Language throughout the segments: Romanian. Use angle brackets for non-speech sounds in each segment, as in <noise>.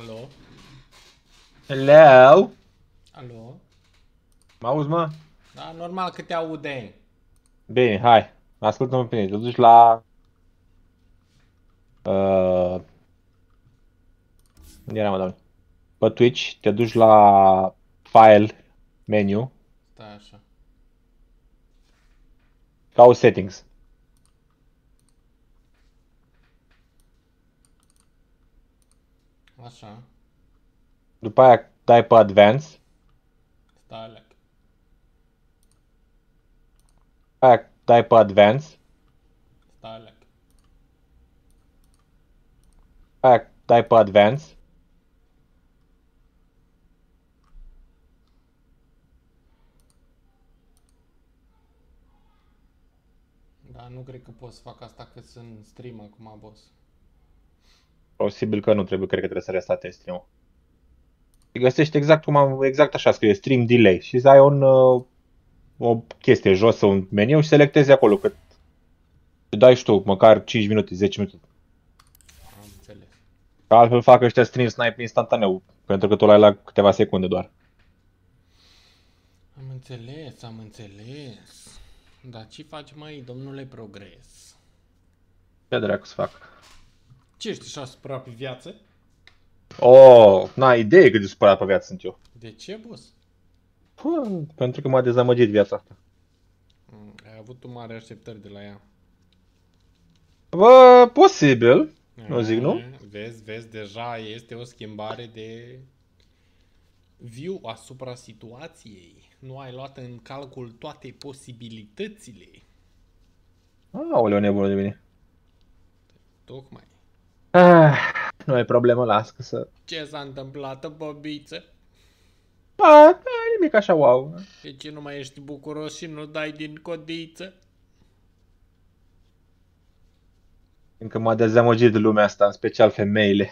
Alo? Hello? Alo? Mă auzi, mă? Da, normal că te aude. Bine, hai. Ascultă-mă pe mine. Te duci la... Uh, unde era, mă, doamne? Pe Twitch, te duci la File, Menu, Stai așa. cauți Settings. Așa. După aia dai pe Advance. Stai alec. După aia dai pe Advance. Stai alec. După aia dai pe Advance. Da, nu cred că pot să fac asta că sunt în stream acum, boss. Posibil că nu trebuie, cred că trebuie să restate stream-ul. Te găsești exact cum am, exact așa scrie, stream delay și să ai un, uh, o chestie jos, un meniu și selectezi acolo cât dai și tu, măcar 5 minute, 10 minute. Am înțeles. Că altfel fac ăștia stream snipe instantaneu, pentru că tu l-ai la câteva secunde doar. Am înțeles, am înțeles. Dar ce faci mai, domnule Progres? Ce dracu să fac? Ce ești așa supărat pe viață? Oh, n-ai idee cât de supărat pe viață sunt eu. De ce, boss? Pă, pentru că m-a dezamăgit viața asta. Mm, Ai avut tu mare așteptări de la ea. Bă, posibil. Nu zic nu. E, Vezi, vezi, deja este o schimbare de view asupra situației. Nu ai luat în calcul toate posibilitățile. Aoleu, nebună de mine. Tocmai. Ah, nu ai problemă, las că să... Ce s-a întâmplat, bobiță? A, da, nimic așa, wow. De ce nu mai ești bucuros și nu dai din codiță? Încă m-a dezamăgit lumea asta, în special femeile.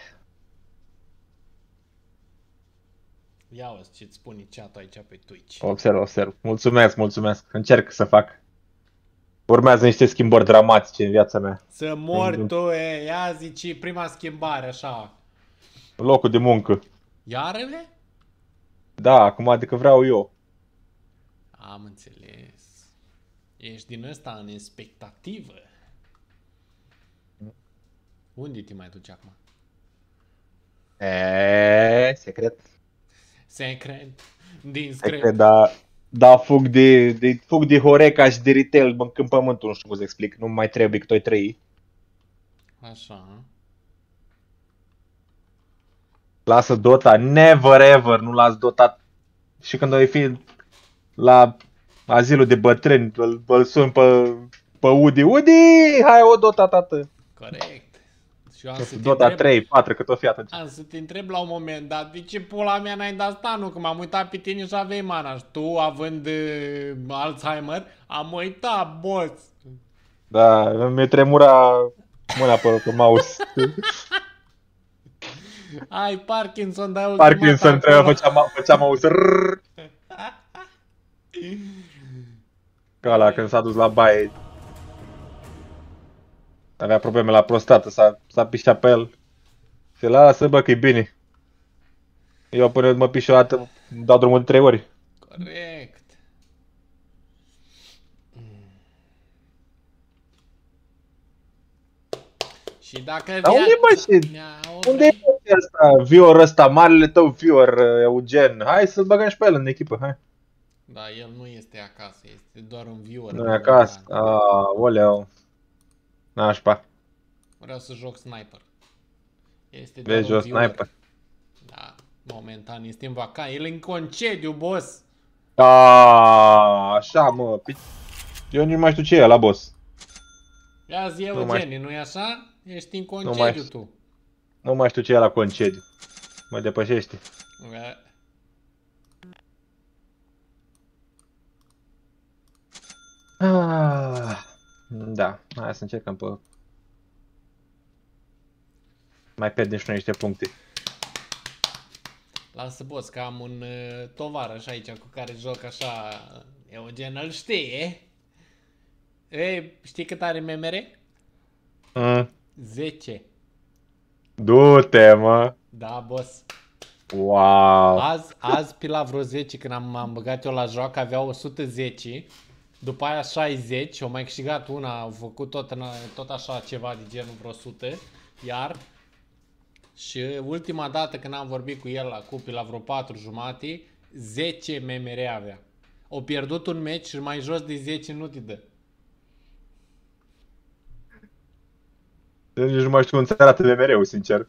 Ia o ce-ți spune chat aici pe Twitch. Observ, observ. Mulțumesc, mulțumesc. Încerc să fac. Urmează niște schimbări dramatice în viața mea. Să mori tu, e, ia zici prima schimbare, așa. Locul de muncă. Iarele? Da, acum adică vreau eu. Am înțeles. Ești din ăsta în expectativă. Unde te mai duci acum? E, secret. Secret. Din scret. Secret, da. Da, fug de, de, fug de Horeca și de retail mâncând pământul, nu știu cum să explic. Nu mai trebuie că toi trăi. Așa. Lasă Dota, never ever, nu las Dota. Și când o fi la azilul de bătrâni, îl, îl sun pe, pe Udi. Udi, hai o Dota, tată. Corect. Și eu am să te Dota întreb, 3, 4, cât o fi atunci. am să te întreb la un moment dat, de ce pula mea n-ai dat stanul? Că m-am uitat pe tine și aveai mana. Și tu, având uh, Alzheimer, am uitat, boss. Da, mi-e tremura mâna pe, pe mouse. <laughs> Ai Parkinson, dar Parkinson trebuie, făceam, făceam mouse. <laughs> rrrr. Ca ăla când s-a dus la baie. Avea probleme la prostată, s-a, s-a pișat pe el. Se lasă, bă, că e bine. Eu până mă piș o dată, îmi dau drumul de trei ori. Corect. Și dacă Dar unde mă și... Ia, Unde e ăsta, viewer ăsta, marele tău viewer, Eugen? Hai să-l băgăm și pe el în echipă, hai. Da, el nu este acasă, este doar un viewer. Nu e acasă. Da. Aoleu. Nașpa. Vreau să joc sniper. Este doar Vezi o sniper. Da, momentan este în vacanță. El în concediu, boss. A, așa, mă. Eu nici nu mai știu ce e la boss. Ia zi Nu mai Eugenie, nu-i așa? Ești în mai concediu știu. tu. Nu mai știu ce e la concediu. Mă depășește. Ah, da, hai să încercăm pe... Mai pierdem și noi niște puncte. Lasă boss că am un uh, tovarăș aici cu care joc așa. Eugen îl știe. Ei, știi cât are memere? Mm. 10. Du-te, mă. Da, boss. Wow! Azi, azi pe la vreo 10, când am, am băgat eu la joacă, avea 110. După aia 60, au mai câștigat una, au făcut tot, în, tot așa ceva de genul vreo 100. Iar și ultima dată când am vorbit cu el la cupi la vreo 4 jumate, 10 MMR avea. O pierdut un meci și mai jos de 10 nu te dă. Nici nu mai știu cum ți arată de mereu, sincer.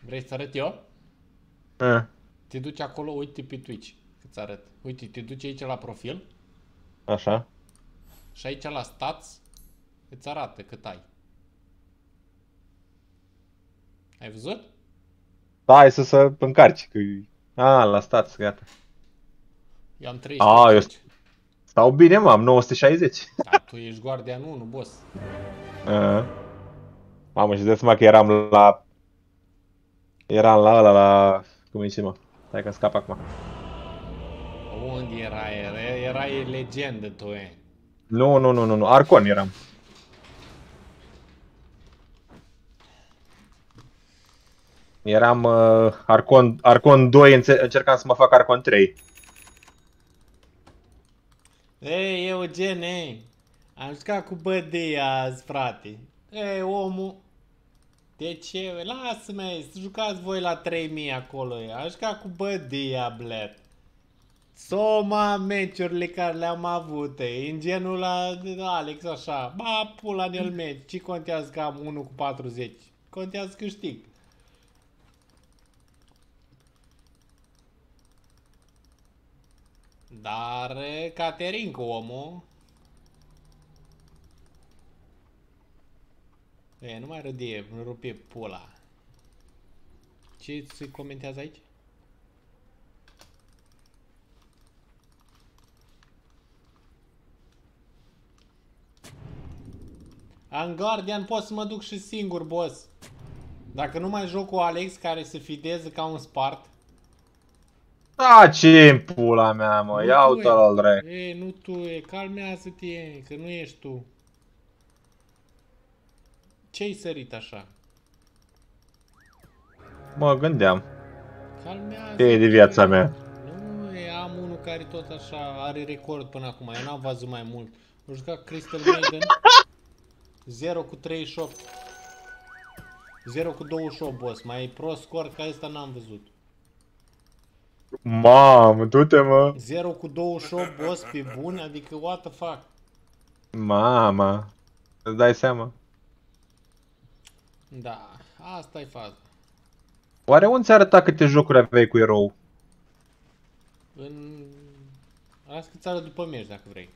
Vrei să arăt eu? Eh. Te duci acolo, uite pe Twitch, cât arăt. Uite, te duci aici la profil Așa. și aici la stats îți arată cât ai. Ai văzut? Da, hai să să încarci. Că... A, la stați, gata. Eu am A, eu 350. Stau bine, mă, am 960. Da, tu ești guardian 1, boss. Uh. Mamă, și dai seama că eram la... Eram la ăla, la... Cum îi zice, mă? Stai că scap acum. Unde era? Era, era e legendă tu, e. Nu, nu, nu, nu, nu. Arcon eram. Eram uh, Arcon, Arcon 2, înțe- încercam să mă fac Arcon 3. Ei, Eugen, ei. Am jucat cu bădii azi, frate. Ei, omul... De ce? Lasă-mă, să jucați voi la 3000 acolo. e. Am jucat cu bădia, bled. Soma meciurile care le-am avut, e. în genul la Alex, așa. Ba, pula în el meci. Ce contează că am 1 cu 40? Contează că câștig. Dar e, Caterin cu omul. E, nu mai râde, nu rupe pula. Ce se comentează aici? În Guardian pot să mă duc și singur, boss. Dacă nu mai joc cu Alex care se fideze ca un spart. Da, ce în pula mea, mă, Nu ia tu, uite e. la drept. E, nu tu, e, calmează-te, că nu ești tu. Ce-ai sărit așa? Mă gândeam. Calmează. Ce e de viața mea? Nu, e, am unul care tot așa are record până acum. Eu n-am văzut mai mult. Am jucat Crystal Maiden. <laughs> 0 cu 38. 0 cu 28, boss. Mai pro scor ca ăsta n-am văzut. Mamă, du-te, mă. 0 cu 28, boss, pe bun? Adică, what the fuck? Mama. Îți dai seama? Da, asta e faza. Oare unde ți arăta câte jocuri aveai cu erou? În... Las că ți după meci, dacă vrei.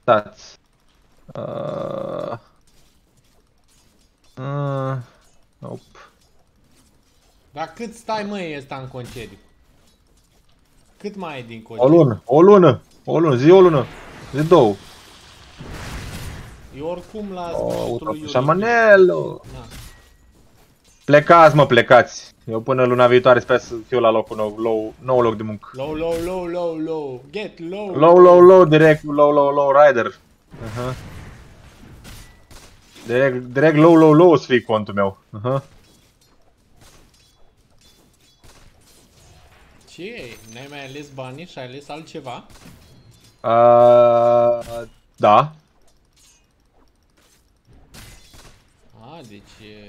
Stați. Uh... Uh... Nope. Dar cât stai, măi, ăsta în concediu? Cât mai e din O concediu? lună, o lună, o lună, zi o lună, zi două. Eu oricum la O, sfârșitul lui uite, iulie. șamanelo. Da. Plecați, mă, plecați. Eu până luna viitoare sper să fiu la locul nou, low, nou loc de muncă. Low, low, low, low, low. Get low. Low, low, low, direct, low, low, low, rider. Uh-huh. Direct, direct low, low, low o să fie contul meu. Uh-huh. Ce? N-ai mai ales banii și ai ales altceva? Uh, da. A, deci... e,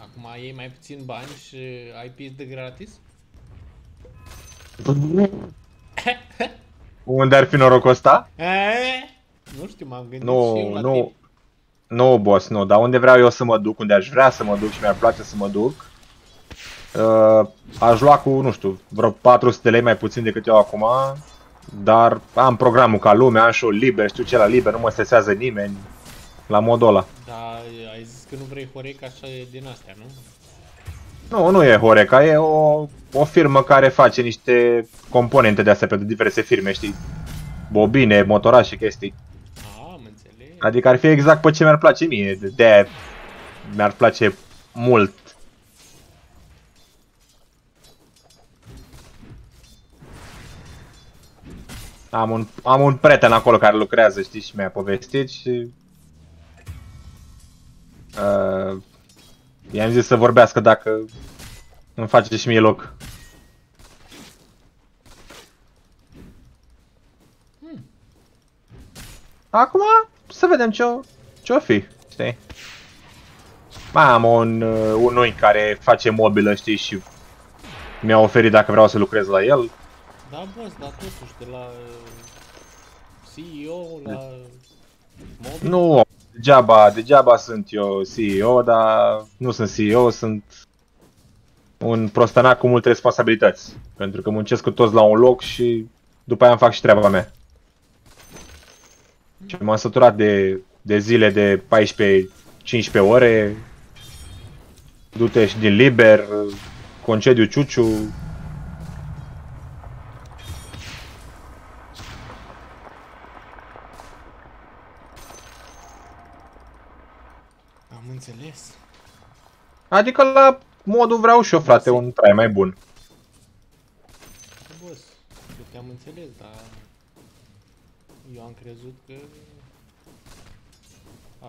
Acum ai mai puțin bani și ai pis de gratis? Unde ar fi norocul ăsta? E? Nu știu, m-am gândit și eu Nu, la nu. tine. Nu, boss, nu, dar unde vreau eu să mă duc, unde aș vrea să mă duc și mi-ar place să mă duc, uh, aș lua cu, nu știu, vreo 400 de lei mai puțin decât eu acum, dar am programul ca lumea, am show liber, știu ce la liber, nu mă stresează nimeni, la modul ăla. Dar ai zis că nu vrei Horeca așa din astea, nu? Nu, nu e Horeca, e o, o firmă care face niște componente de astea pentru diverse firme, știi? Bobine, motorașe și chestii. A, am înțeles. Adică ar fi exact pe ce mi-ar place mie, de de mi-ar place mult. Am un, am un prieten acolo care lucrează, știi, și mi-a povestit și... Uh, I-am zis să vorbească dacă îmi face și mie loc. Acum să vedem ce-o ce -o fi, știi? Mai am un, uh, un ui care face mobilă, știi, și mi-a oferit dacă vreau să lucrez la el. Da, boss, dar totuși de la uh, CEO la mobil. Nu, degeaba, degeaba sunt eu CEO, dar nu sunt CEO, sunt un prostănac cu multe responsabilități. Pentru că muncesc cu toți la un loc și după aia îmi fac și treaba mea. Și m-am săturat de, de zile de 14-15 ore. Du-te și din liber, concediu ciuciu. Am înțeles. Adică la modul vreau și eu, frate, un trai mai bun. Da, boss, eu te-am înțeles, dar eu am crezut că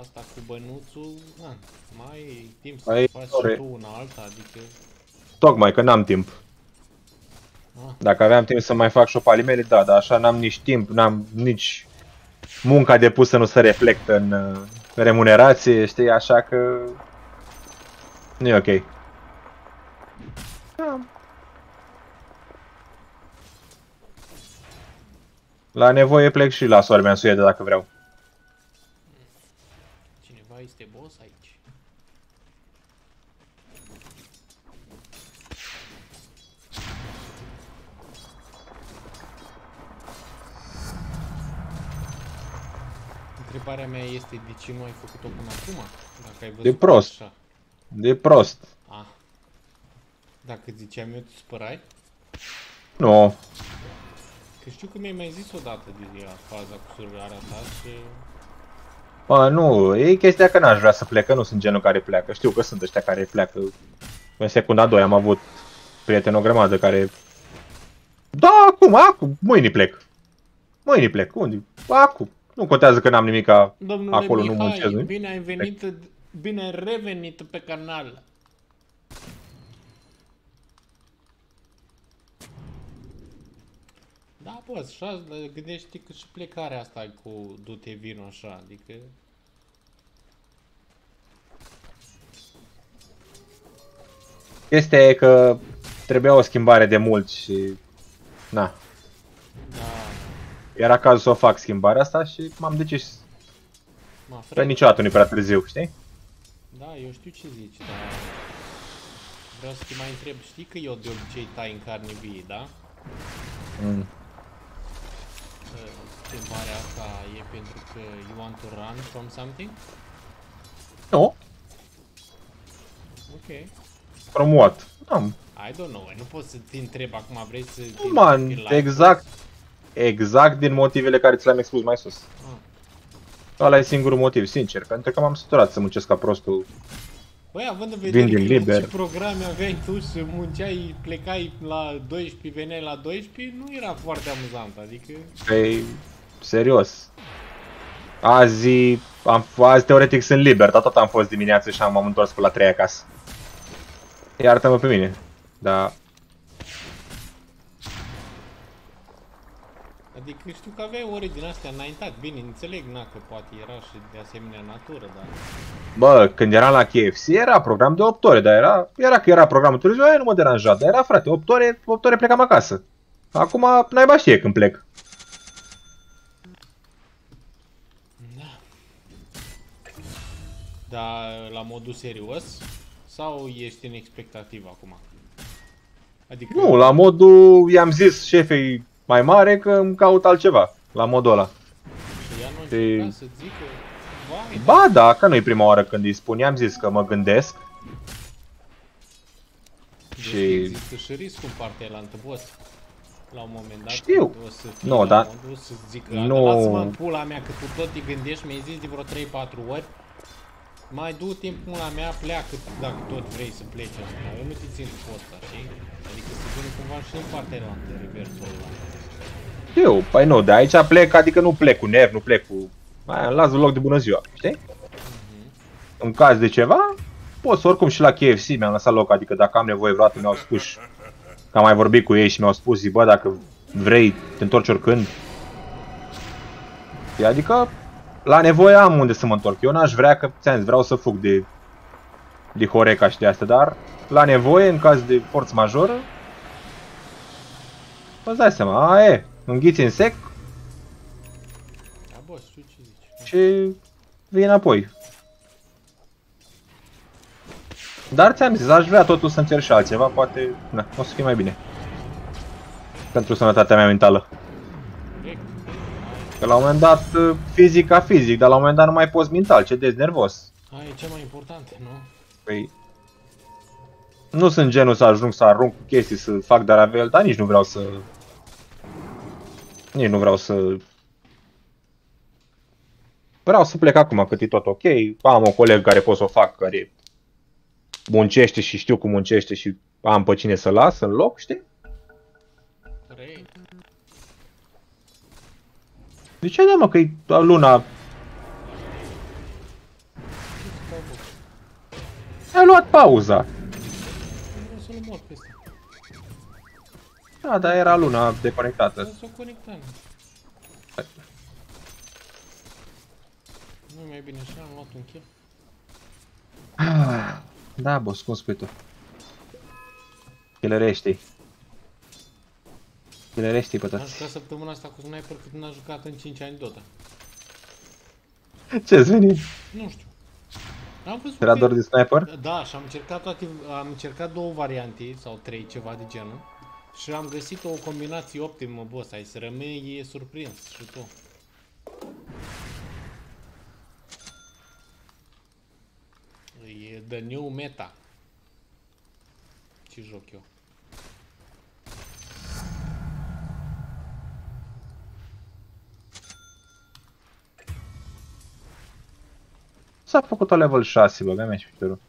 asta cu bănuțul, na, mai ai timp să Ai, faci ore. și tu una alta, adică, Tocmai că n-am timp. ah, Dacă aveam timp să mai fac și o palimele, da, dar așa n-am nici timp, n-am nici munca depusă nu se reflectă în uh, remunerație, știi, așa că nu e ok. Da. La nevoie plec și la soarmea în Suedia dacă vreau. Întrebarea mea este de ce nu ai făcut-o până acum? Dacă ai văzut De prost. Așa. De prost. Ah. Dacă ziceam eu, te supărai? Nu, Că știu că mi-ai mai zis odată de la faza cu survarea ta și... Mă, nu, e chestia că n-aș vrea să plec, că nu sunt genul care pleacă. Știu că sunt ăștia care pleacă. În secunda 2 am avut prieten o grămadă care... Da, acum, acum, mâine plec. Mâine plec, unde? Acum. Nu contează că n-am nimica Domnule acolo, nu Mihai, muncesc, nu? bine ai venit, bine ai revenit pe canal. Da, boss, așa, gândește că și plecarea asta e cu du-te vino așa, adică... Chestia e că trebuia o schimbare de mult și... Na, Da, era cazul să o fac schimbarea asta și m-am decis. mă, Că Fred, niciodată nu e prea târziu, știi? da, eu știu ce zici, dar... Vreau să te mai întreb, știi că eu de obicei tai în carne vie, da? Mm. Că Schimbarea asta e pentru că you want to run from something? Nu, Ok. from what? Am I don't know, nu pot să te întreb acum, vrei să... te Nu, man, întreb live? exact, exact din motivele care ți le-am expus mai sus. Ah. Ăla e singurul motiv, sincer, pentru că m-am săturat să muncesc ca prostul. Băi, având în vedere Vin din că liber. ce programe aveai tu și munceai, plecai la 12, veneai la 12, nu era foarte amuzant, adică... Păi, serios. Azi, am, azi teoretic sunt liber, dar tot am fost dimineață și am, m-am întors pe la 3 acasă. Iartă-mă pe mine. Da, Adică știu că aveai ore din astea înaintat, bine, înțeleg, na, că poate era și de asemenea natură, dar... bă, când eram la KFC era program de 8 ore, dar era, era că era programul târziu, aia nu mă deranja, dar era frate, 8 ore, 8 ore plecam acasă. Acum, naiba știe când plec. Da. Dar la modul serios? Sau ești în expectativ acum? Adică... Nu, la modul, i-am zis șefei mai mare că îmi caut altceva, la modul ăla. Și ea nu Te- încerca să zică, vai, Ba da, că nu-i prima oară când îi spun, i-am zis că mă gândesc. Deci Și- există și riscul în partea elantă, boss. La un moment dat Știu. o să fii Nu, la dar- modul să zică, Nu. nu. lasă-mă în pula mea că tu tot te gândești, mi-ai zis de vreo 3-4 ori, mai du timpul pula mea, pleacă dacă tot vrei să pleci asta. Eu nu te țin cu ăsta, știi? Adică să vină cumva și în partea elantă, reversul ăla. Eu, păi nu, de aici plec, adică nu plec cu nerv, nu plec cu... Aia, îmi las loc de bună ziua, știi? În caz de ceva, pot oricum și la KFC mi-am lăsat loc, adică dacă am nevoie vreodată mi-au spus că am mai vorbit cu ei și mi-au spus, zi, bă, dacă vrei, te întorci oricând. Adică, la nevoie am unde să mă întorc. Eu n-aș vrea că, ți vreau să fug de, de Horeca și de asta, dar la nevoie, în caz de forță majoră, îți dai seama, a, e, înghiți în sec Da, boss, știu ce zici. și vii înapoi. Dar ți-am zis, aș vrea totul să încerc și altceva, poate, na, o să fie mai bine. Pentru sănătatea mea mentală. Corect. Că la un moment dat, fizic ca fizic, dar la un moment dat nu mai poți mental, cedezi nervos. Aia e cea mai important, nu? Păi, nu sunt genul să ajung să arunc chestii, să fac de ravel, dar nici nu vreau să... Nici nu vreau să... Vreau să plec acum, cât e tot ok. Am o coleg care pot să o fac, care muncește și știu cum muncește și am pe cine să las în loc, știi? De ce da, mă, că e luna... Ce să fac, boss? Ai luat pauza. Vreau să-l mor pe ăsta. Da, dar era luna deconectată. Vreau să o conectăm. Nu mai bine așa, am luat un kill. Ah, Da, boss, cum spui tu? Chilerește-i. Chilerește-i pe Am toți. jucat săptămâna asta cu sniper cât n-am jucat în 5 ani Dota. Ce-ți veni? Nu știu. Am văzut Era că- doar de sniper? Da, și am încercat toate, am încercat două variante sau trei, ceva de genul. Și am găsit o combinație optimă, boss, ai să rămâi surprins și tu. E the new meta. Ce joc eu? S-a făcut o level 6, băga mea și piciorul.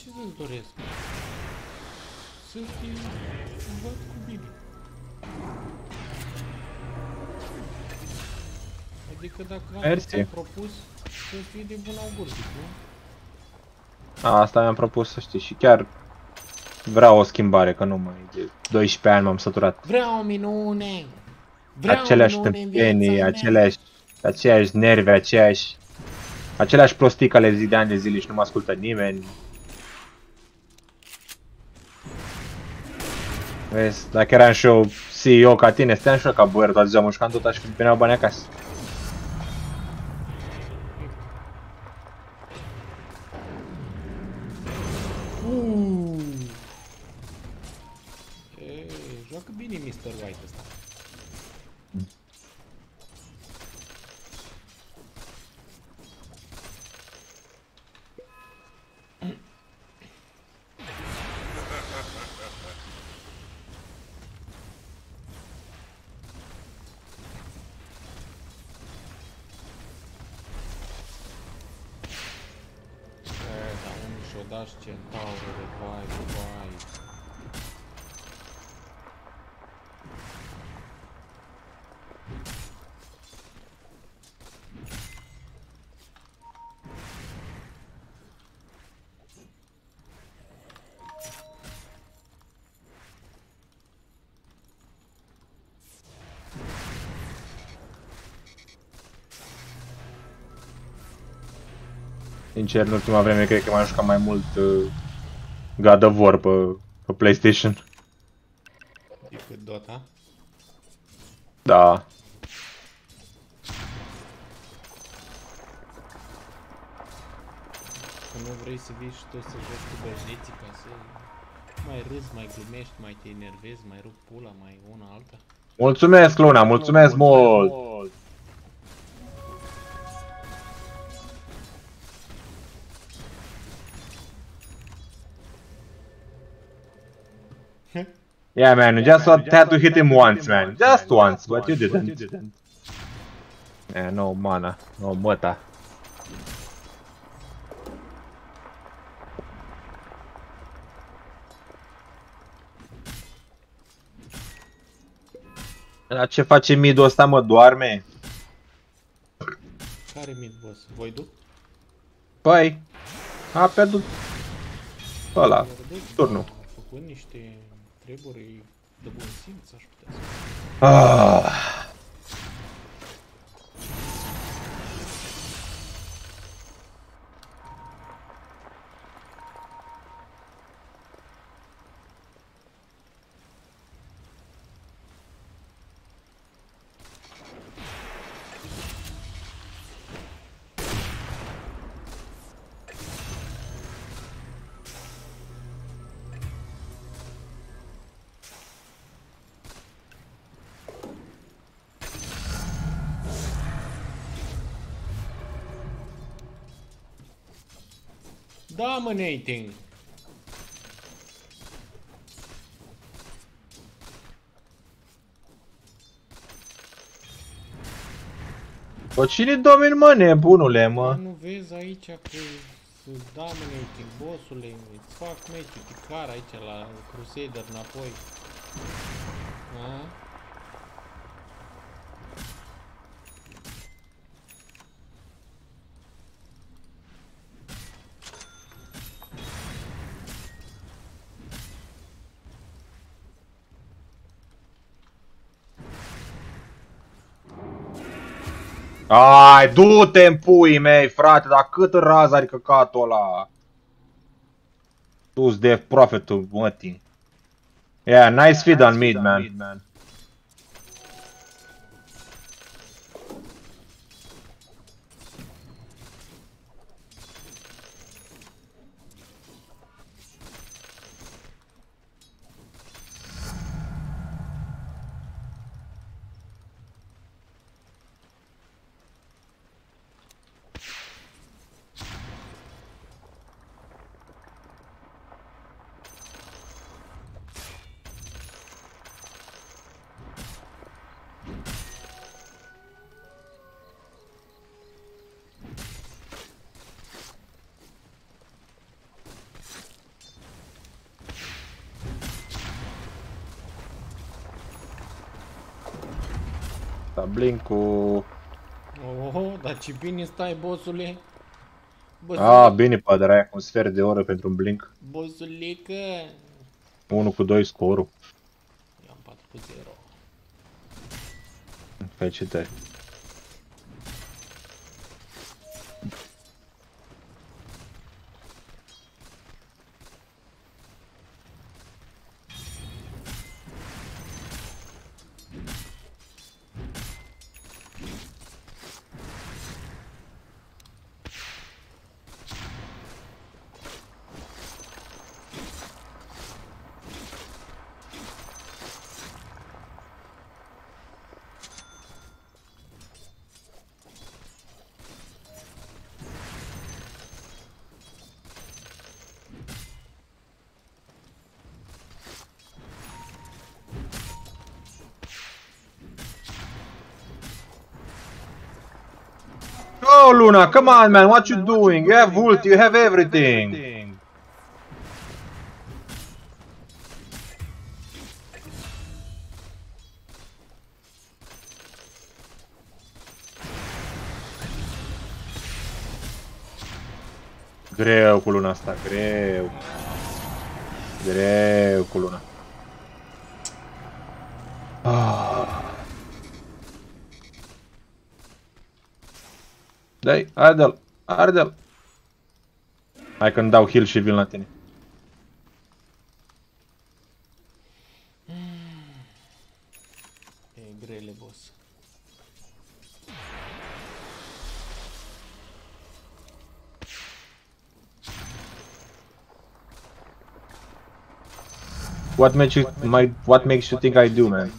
Ce să-ți doresc? Să fii văd cu bine. Adică dacă am Mersi. ți-am propus, să fii de bun augur, zic, nu? A, asta mi-am propus să știi și chiar vreau o schimbare, că nu mai de 12 ani m-am săturat. Vreau o minune! Vreau Aceleași o minune în tâmpenii, viața mea! aceleași, aceiași nervi, aceiași, aceleași prostii ca le zi de ani de zile și nu mă ascultă nimeni. Vezi, dacă eram și eu CEO ca tine, stăteam și eu ca boier toată ziua mușcam tot și veneau bani acasă. Sincer, în ultima vreme cred că m-am jucat mai mult uh, God of War pe, pe PlayStation. Decât Dota? Da. Că nu vrei să vii și tu să joci cu băieții ca să mai râzi, mai glumești, mai te enervezi, mai rup pula, mai una alta. Mulțumesc, Luna, mulțumesc, mulțumesc mult! mult. Yeah, man, you just had to hit him once, man. Just once, but you didn't. Yeah, no mana, no măta. Dar ce face midul ăsta, mă, doarme? Care mid boss? Voi duc? Păi, a pierdut ăla, Vedeți, turnul. A făcut niște bun simț, aș putea să Ah. Dominating! Bă, cine domeni, mă, nebunule, mă? Nu vezi aici că sunt dominating, bossule, îți fac meciul, ticar aici la Crusader înapoi. A? Ai, du-te în puii mei, frate, dar cât raz are căcatul ăla? Tu de profetul mătii. Yeah, nice feed on mid, man. Da, Blink-ul... Oh, dar ce bine stai, bossule! Ah, bine, pe draia, un sfert de oră pentru un Blink. Bossulică! 1 cu 2 scorul. Eu am 4 cu 0. Felicitări. Luna, come on, man, what you doing? You have ult, you have everything. Greu cu luna asta, greu. Ardel, Ardel! Hai că-mi dau heal și vin la tine. E grele, boss. What makes you, what makes you, my, what makes you think I do, man?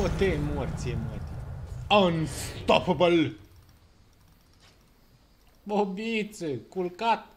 O, te morție, mă. Unstoppable! Bobiță, culcat.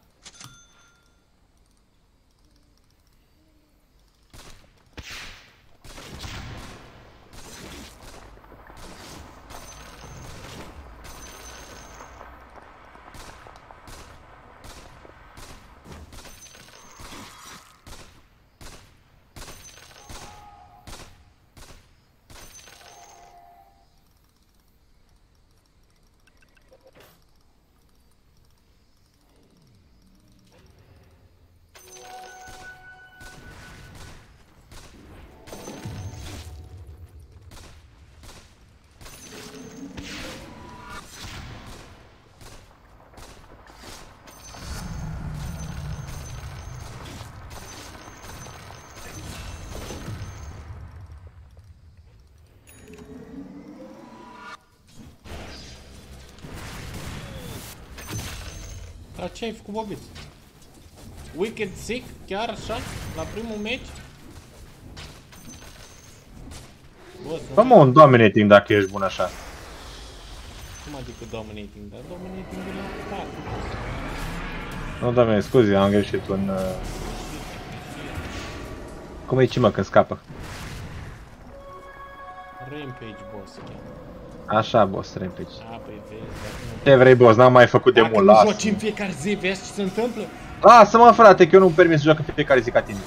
Ce ai făcut, Bobiț? Wicked Sick? Chiar așa? La primul meci? Boss, nu Come on, dominating dacă ești bun așa. Cum adică dominating? Dar dominating de la 4. Nu, doamne, scuze, am greșit un... Uh... Cum e mă când scapă? Rampage boss chiar. Așa, boss, Rampage. A, păi vezi, dacă nu... Ce vrei, boss? N-am mai făcut de Dacă mult, nu lasă. joci în fiecare zi, vezi ce se întâmplă? Lasă-mă, frate, că eu nu-mi permis să joc în fiecare zi ca tine.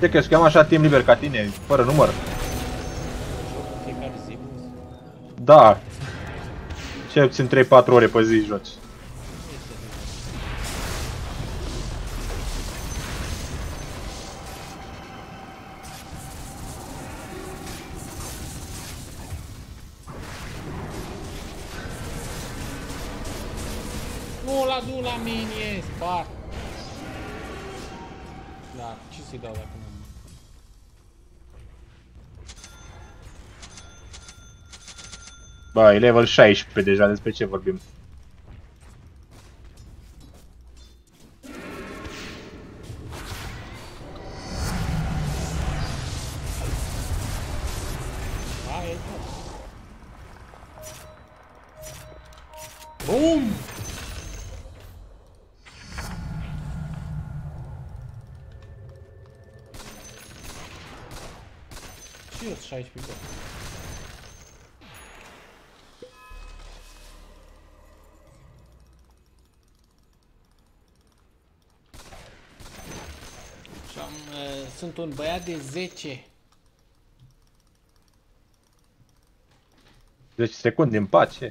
Ce crezi că eu am așa timp liber ca tine, fără număr? Joc în fiecare zi, boss. Da. Cel puțin 3-4 ore pe zi joci. Ba, e level 16 deja, despre ce vorbim? Un băiat de 10. 10 secunde în pace.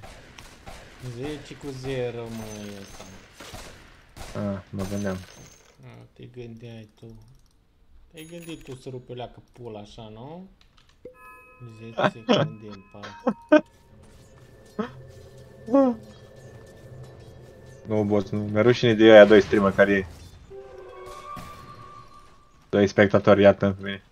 10 cu 0, mă, ăsta. Ah, mă gândeam. A, te gândeai tu. Te-ai gândit tu să rupi leacă pula așa, nu? 10 <laughs> secunde în pace. Nu, boss, nu. Mi-e rușine de aia doi streamer care e. Doi spectatori,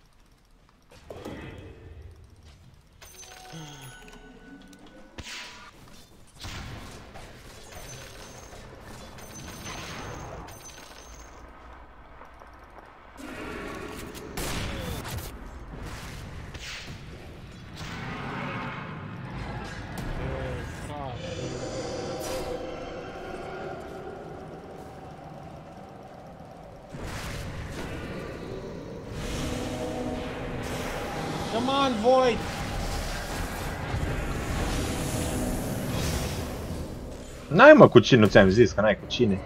mă cu cine, nu ți-am zis că n-ai cu cine.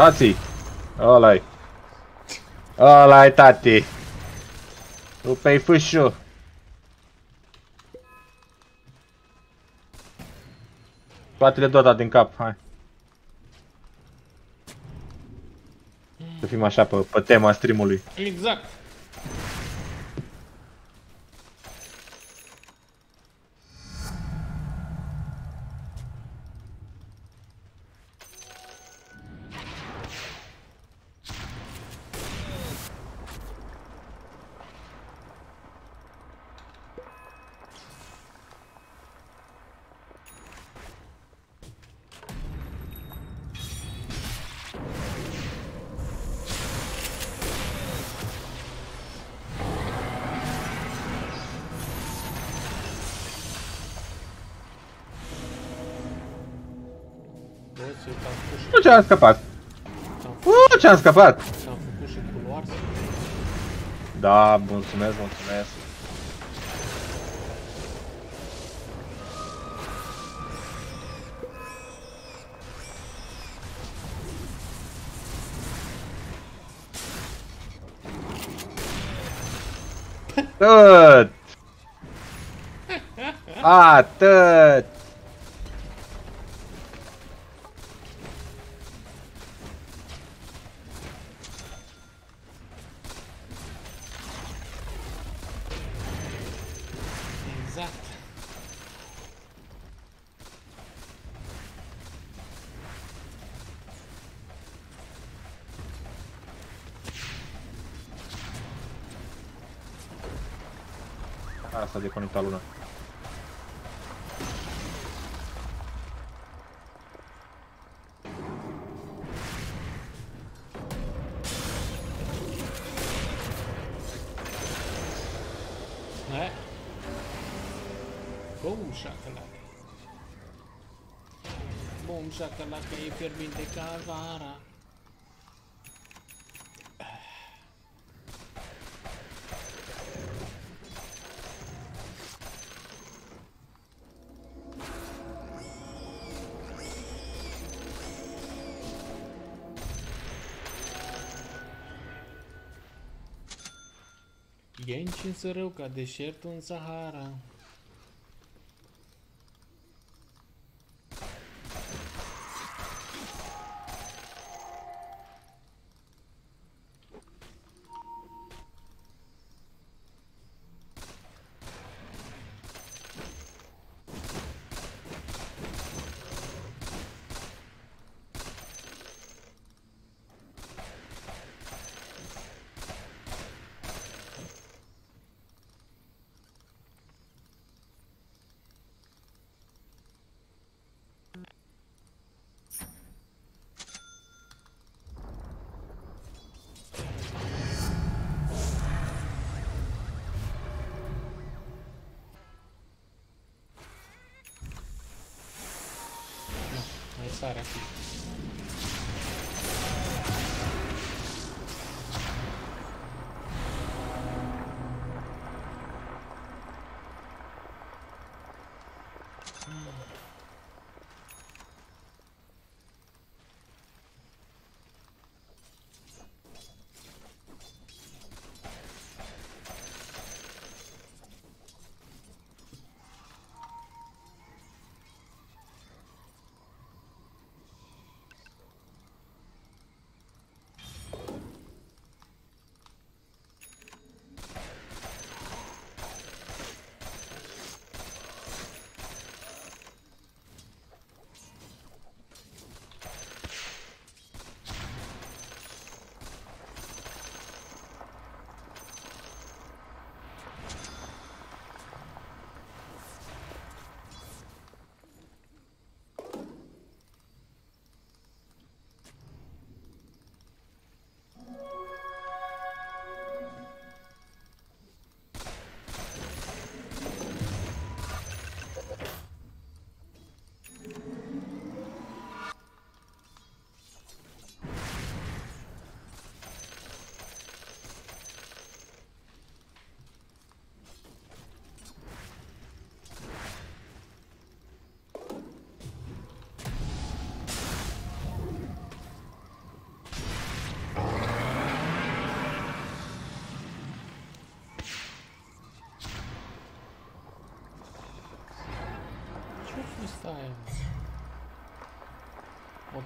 Tati! Ăla-i. Ăla-i, tati. Rupei fâșul. Scoate-le Dota din cap, hai. Să fim așa pe, pe tema streamului. Exact. Făcut și, Nu ce-am scăpat. am, Nu ce-am scăpat. am făcut și culoar. Da, mulțumesc, mulțumesc. Atât! Atât! Asta de conectat luna. Ne? Boom, shakalaka. Boom, shakalaka, e fierbinte ca vara. Genci în sărău ca deșertul în Sahara.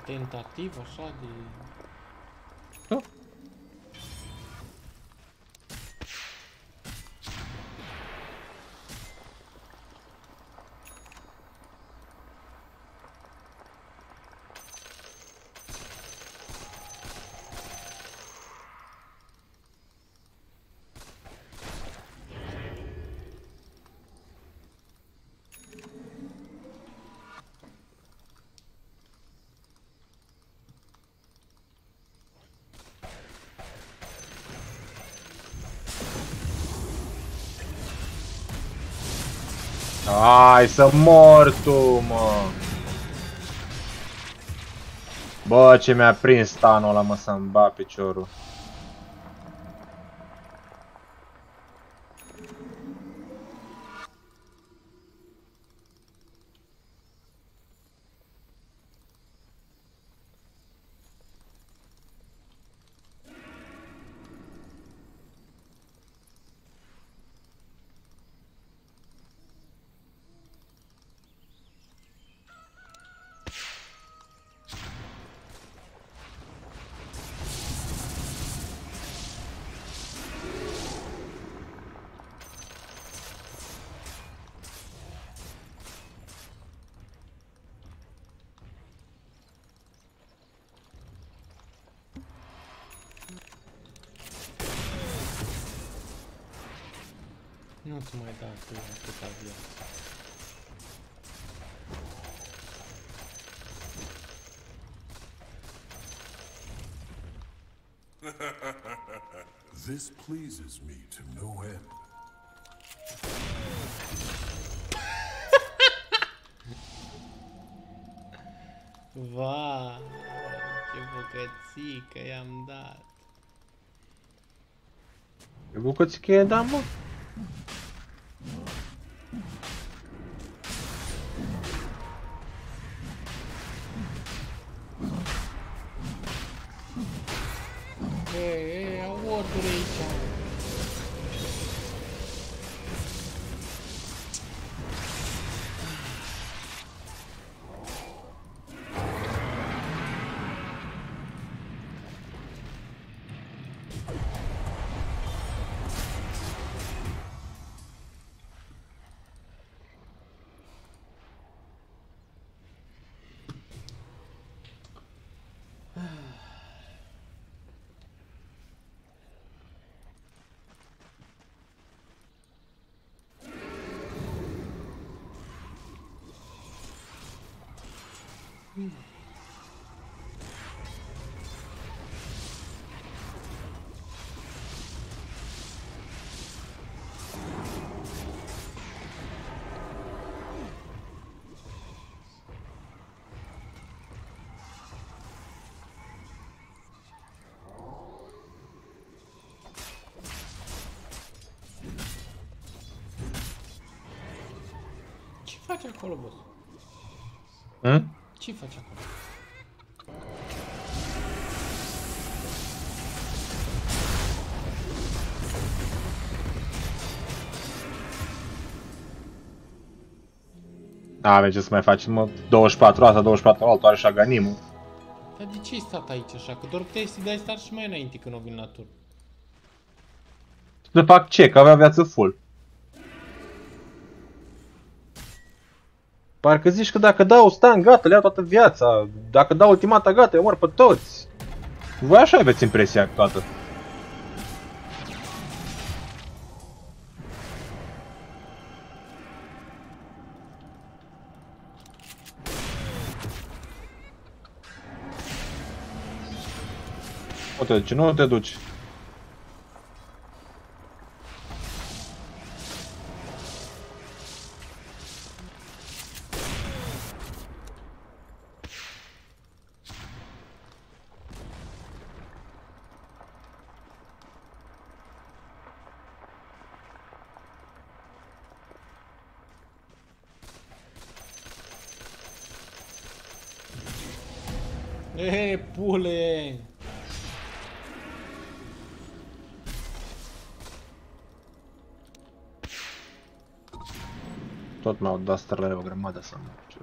O tentativă așa de... Da. Hai să mor tu, mă! Bă, ce mi-a prins stanul ăla, mă, să-mi ba piciorul. Nu-ți mai da tu atâta viață. This pleases me to no end. Va, ce bucățică i-am dat. E bucățică e, da, mă? Ce faci acolo, boss? Hm? Ce faci acolo? Da, avem ce să mai facem, mă. 24 asta, 24 altul, are și aganimul. Dar de ce ai stat aici așa? Că doar puteai să dai start și mai înainte când o vin la tur. De fac ce? Că avea viață full. Parcă zici că dacă dau stan, gata, le iau toată viața. Dacă dau ultimata, gata, eu mor pe toți. Voi așa aveți impresia toată. Nu te duci, nu te duci. da strle, evo ga, mada sam. Znači.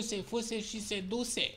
Fuse, fuse și se duse.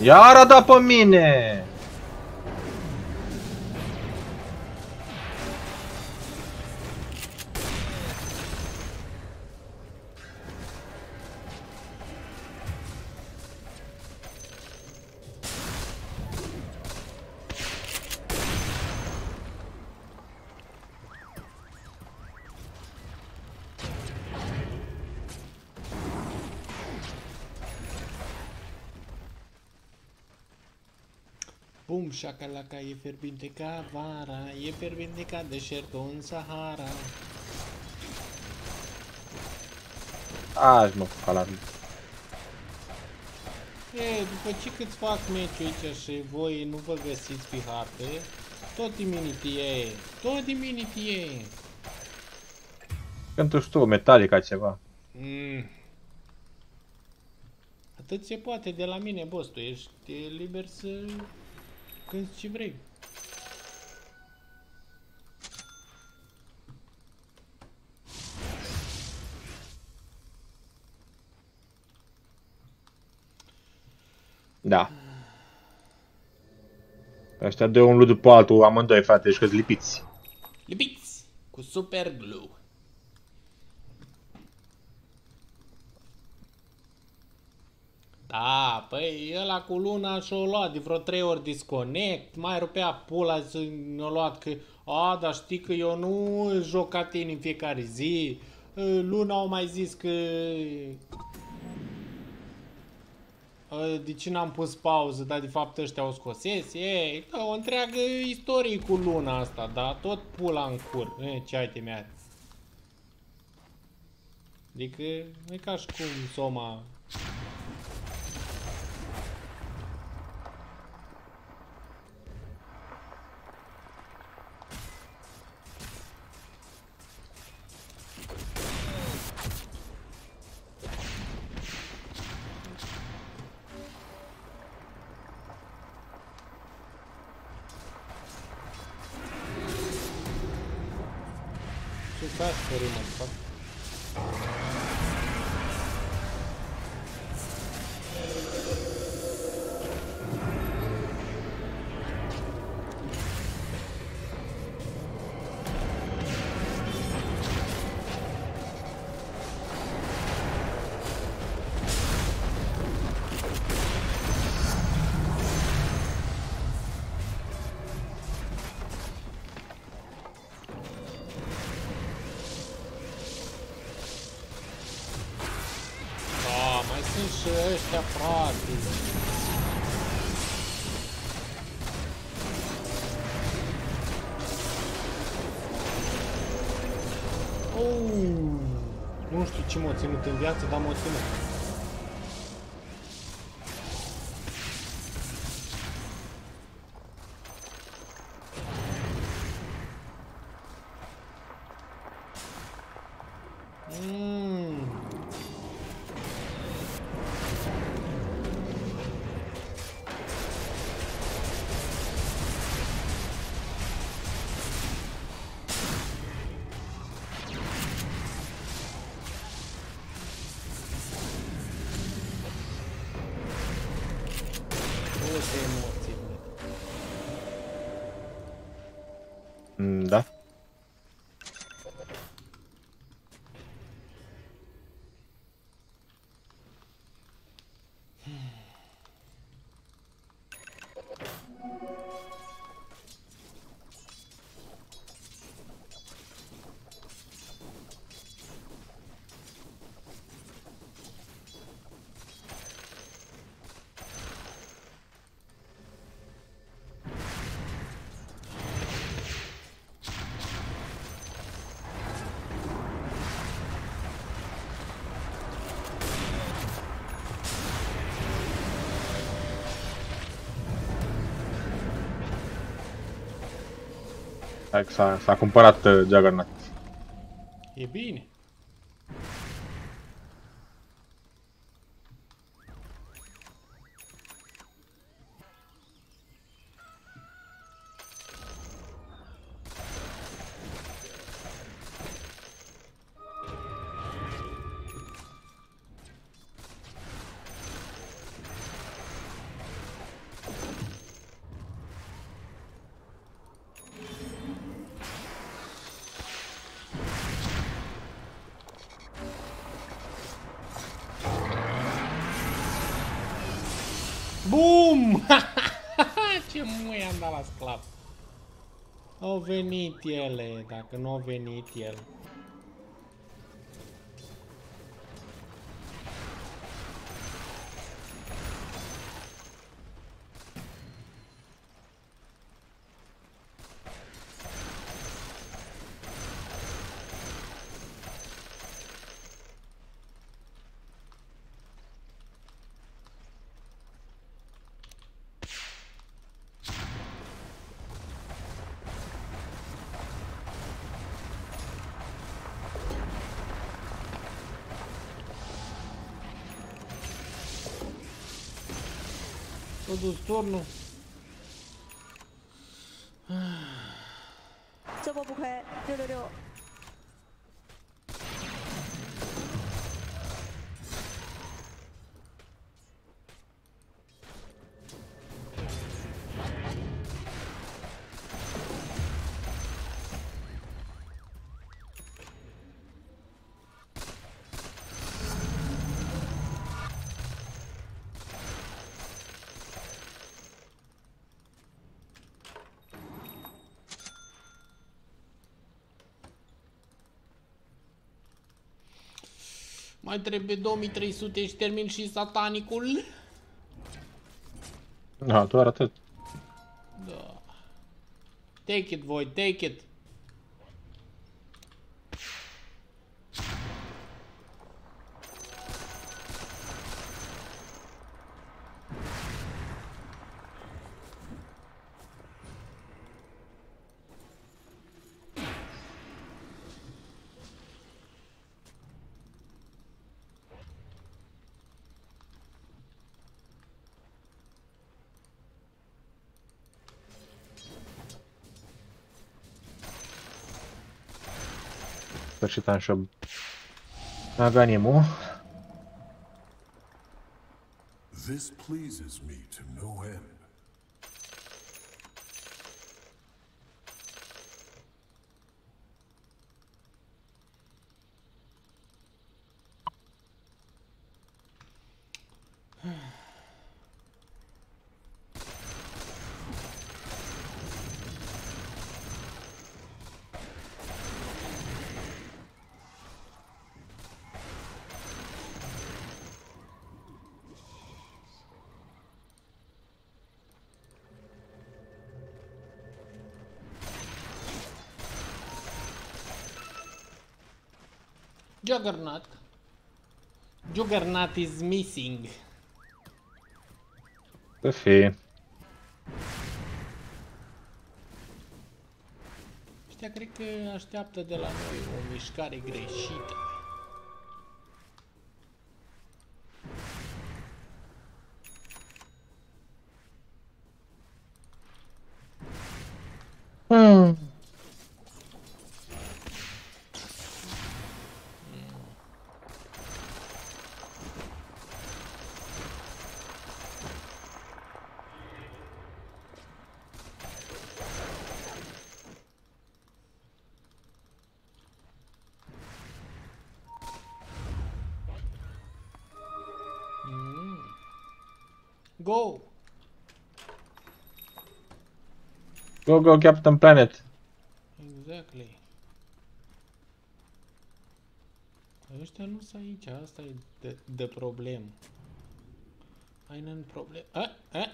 Iar a dat pe mine! Șacalaca, e fierbinte ca vara, e fierbinte ca deșertul în Sahara. Aș mă fac la rând. E, după ce câți fac meciul aici și voi nu vă găsiți pe harte, tot Diminity e, tot Diminity e. Când tu știu, Metallica ceva. Mm. Atât se poate de la mine, boss, tu ești liber să cânti ce vrei. Da. Ăștia doi unul după altul, amândoi, frate, și că lipiți. Lipiți cu super glue. Da, păi ăla cu luna și-o luat de vreo trei ori disconnect, mai rupea pula și ne-a luat că a, dar știi că eu nu joc ca tine în fiecare zi. Luna au mai zis că Uh, de ce n-am pus pauză, dar de fapt ăștia au scoses? E, da, o întreagă istorie cu luna asta, dar tot pula în cur. E, ce ai temea? Adică, nu e ca și cum Soma... ținut în viață, dar m-a ținut. Hai că s-a, s-a cumpărat uh, Juggernaut. E bine. Venit ele, dacă nu au venit el. S-a dus Mai trebuie 2300 și termin și satanicul. Da, doar atât. Da. Take it, voi, take it. Sfârșit am și o Aganimu. This pleases me to no end. Juggernaut. Juggernaut is missing. Să fie. Ăștia cred că așteaptă de la noi o mișcare greșită. Go, go, Captain Planet. Exactly. Ăștia nu sunt aici, asta e de, de problem. Einen problem. A, a.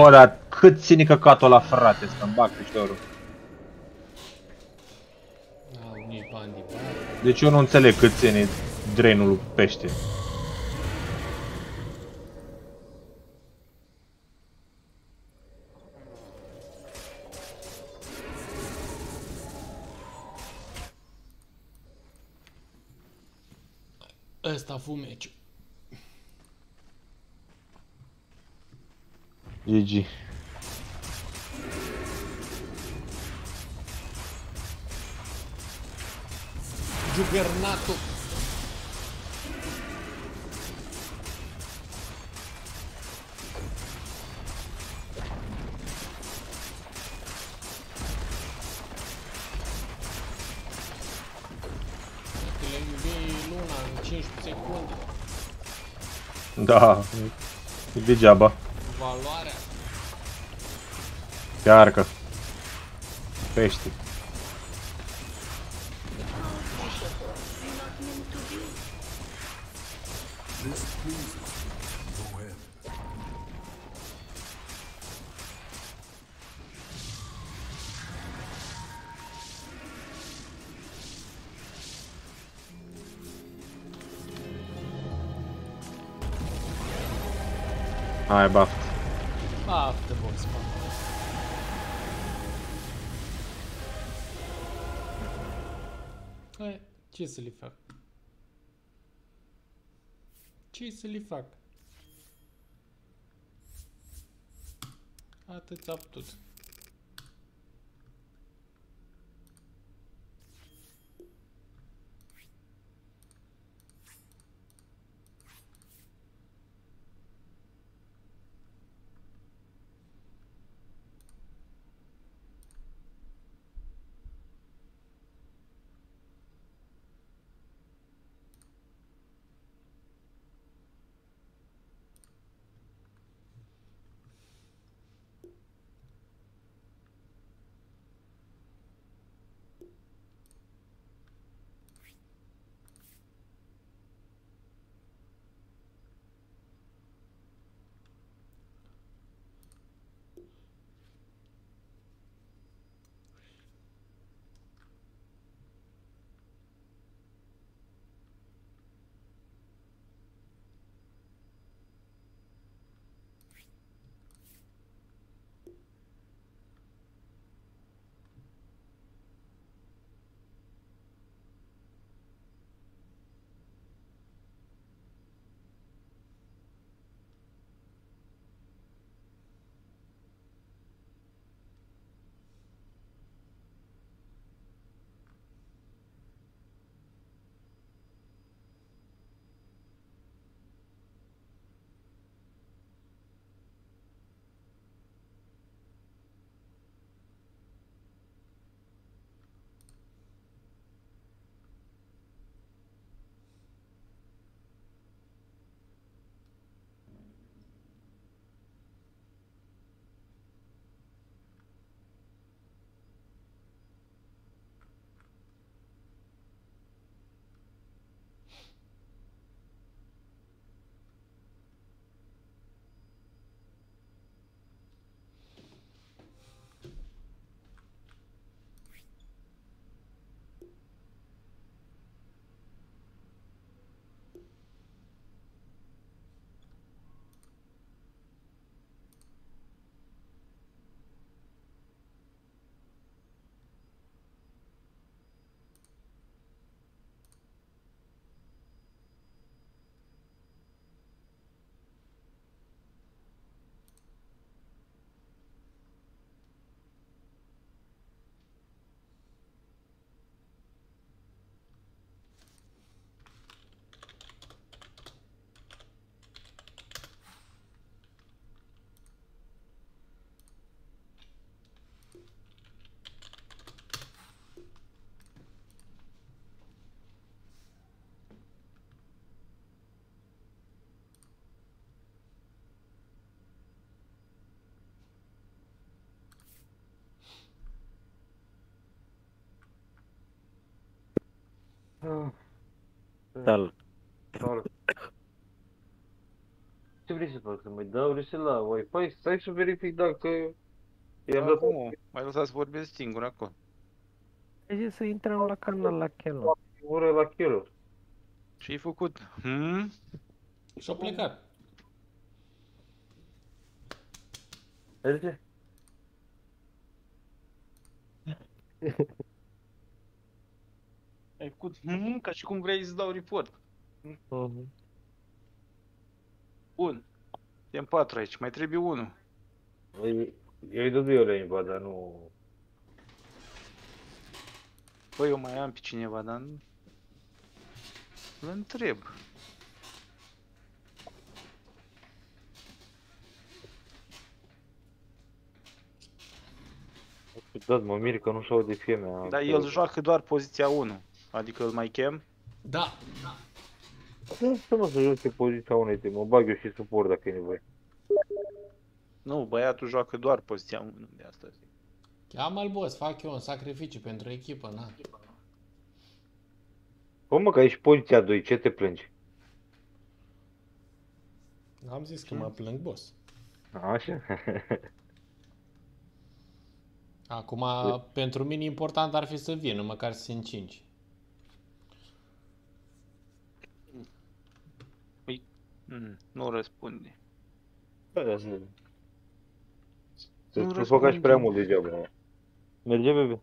Bă, dar cât ține căcatul la frate, să-mi bag piciorul. Au unii bani de bani. Deci eu nu înțeleg cât ține drenul pește. Ăsta a GG. Iubi luna în 15 secunde, Da, e degeaba. Chiar că. Ce să le fac? Atât a putut. Salut. Salut. Ce vrei să fac? Să mai dau reset la Wi-Fi? Stai să verific dacă... I-am dat Acum, mai lăsați să vorbesc singur acolo. Ai zis să intrăm la canal la Chelo. o oră la Chelo. Ce ai făcut? Hmm? Și-a plecat. Merge? <laughs> Ai făcut hmm? ca și cum vrei să dau report. Mhm. Bun. Suntem patru aici, mai trebuie unul. Păi, Eu îi dădui eu la inva, dar nu... Băi, eu mai am pe cineva, dar nu... Îl întreb. Dat, mă mir că nu-și aude fie mea. Dar el joacă doar poziția 1. Adică îl mai chem. Da. Nu știu mă să joc pe poziția unei de mă bag eu și suport dacă e nevoie. Nu, băiatul joacă doar poziția 1 de asta zic. Cheamă-l boss, fac eu un sacrificiu pentru echipă, na. Bă, mă, că ești poziția 2, ce te plângi? Am zis că mă plâng boss. Așa? Acum, pentru mine important ar fi să vină, măcar să se încinci. Mm, nu răspunde. Bă, da, să... Să Nu tu făcași prea răspunde. mult degeaba. mă. Merge, bebe?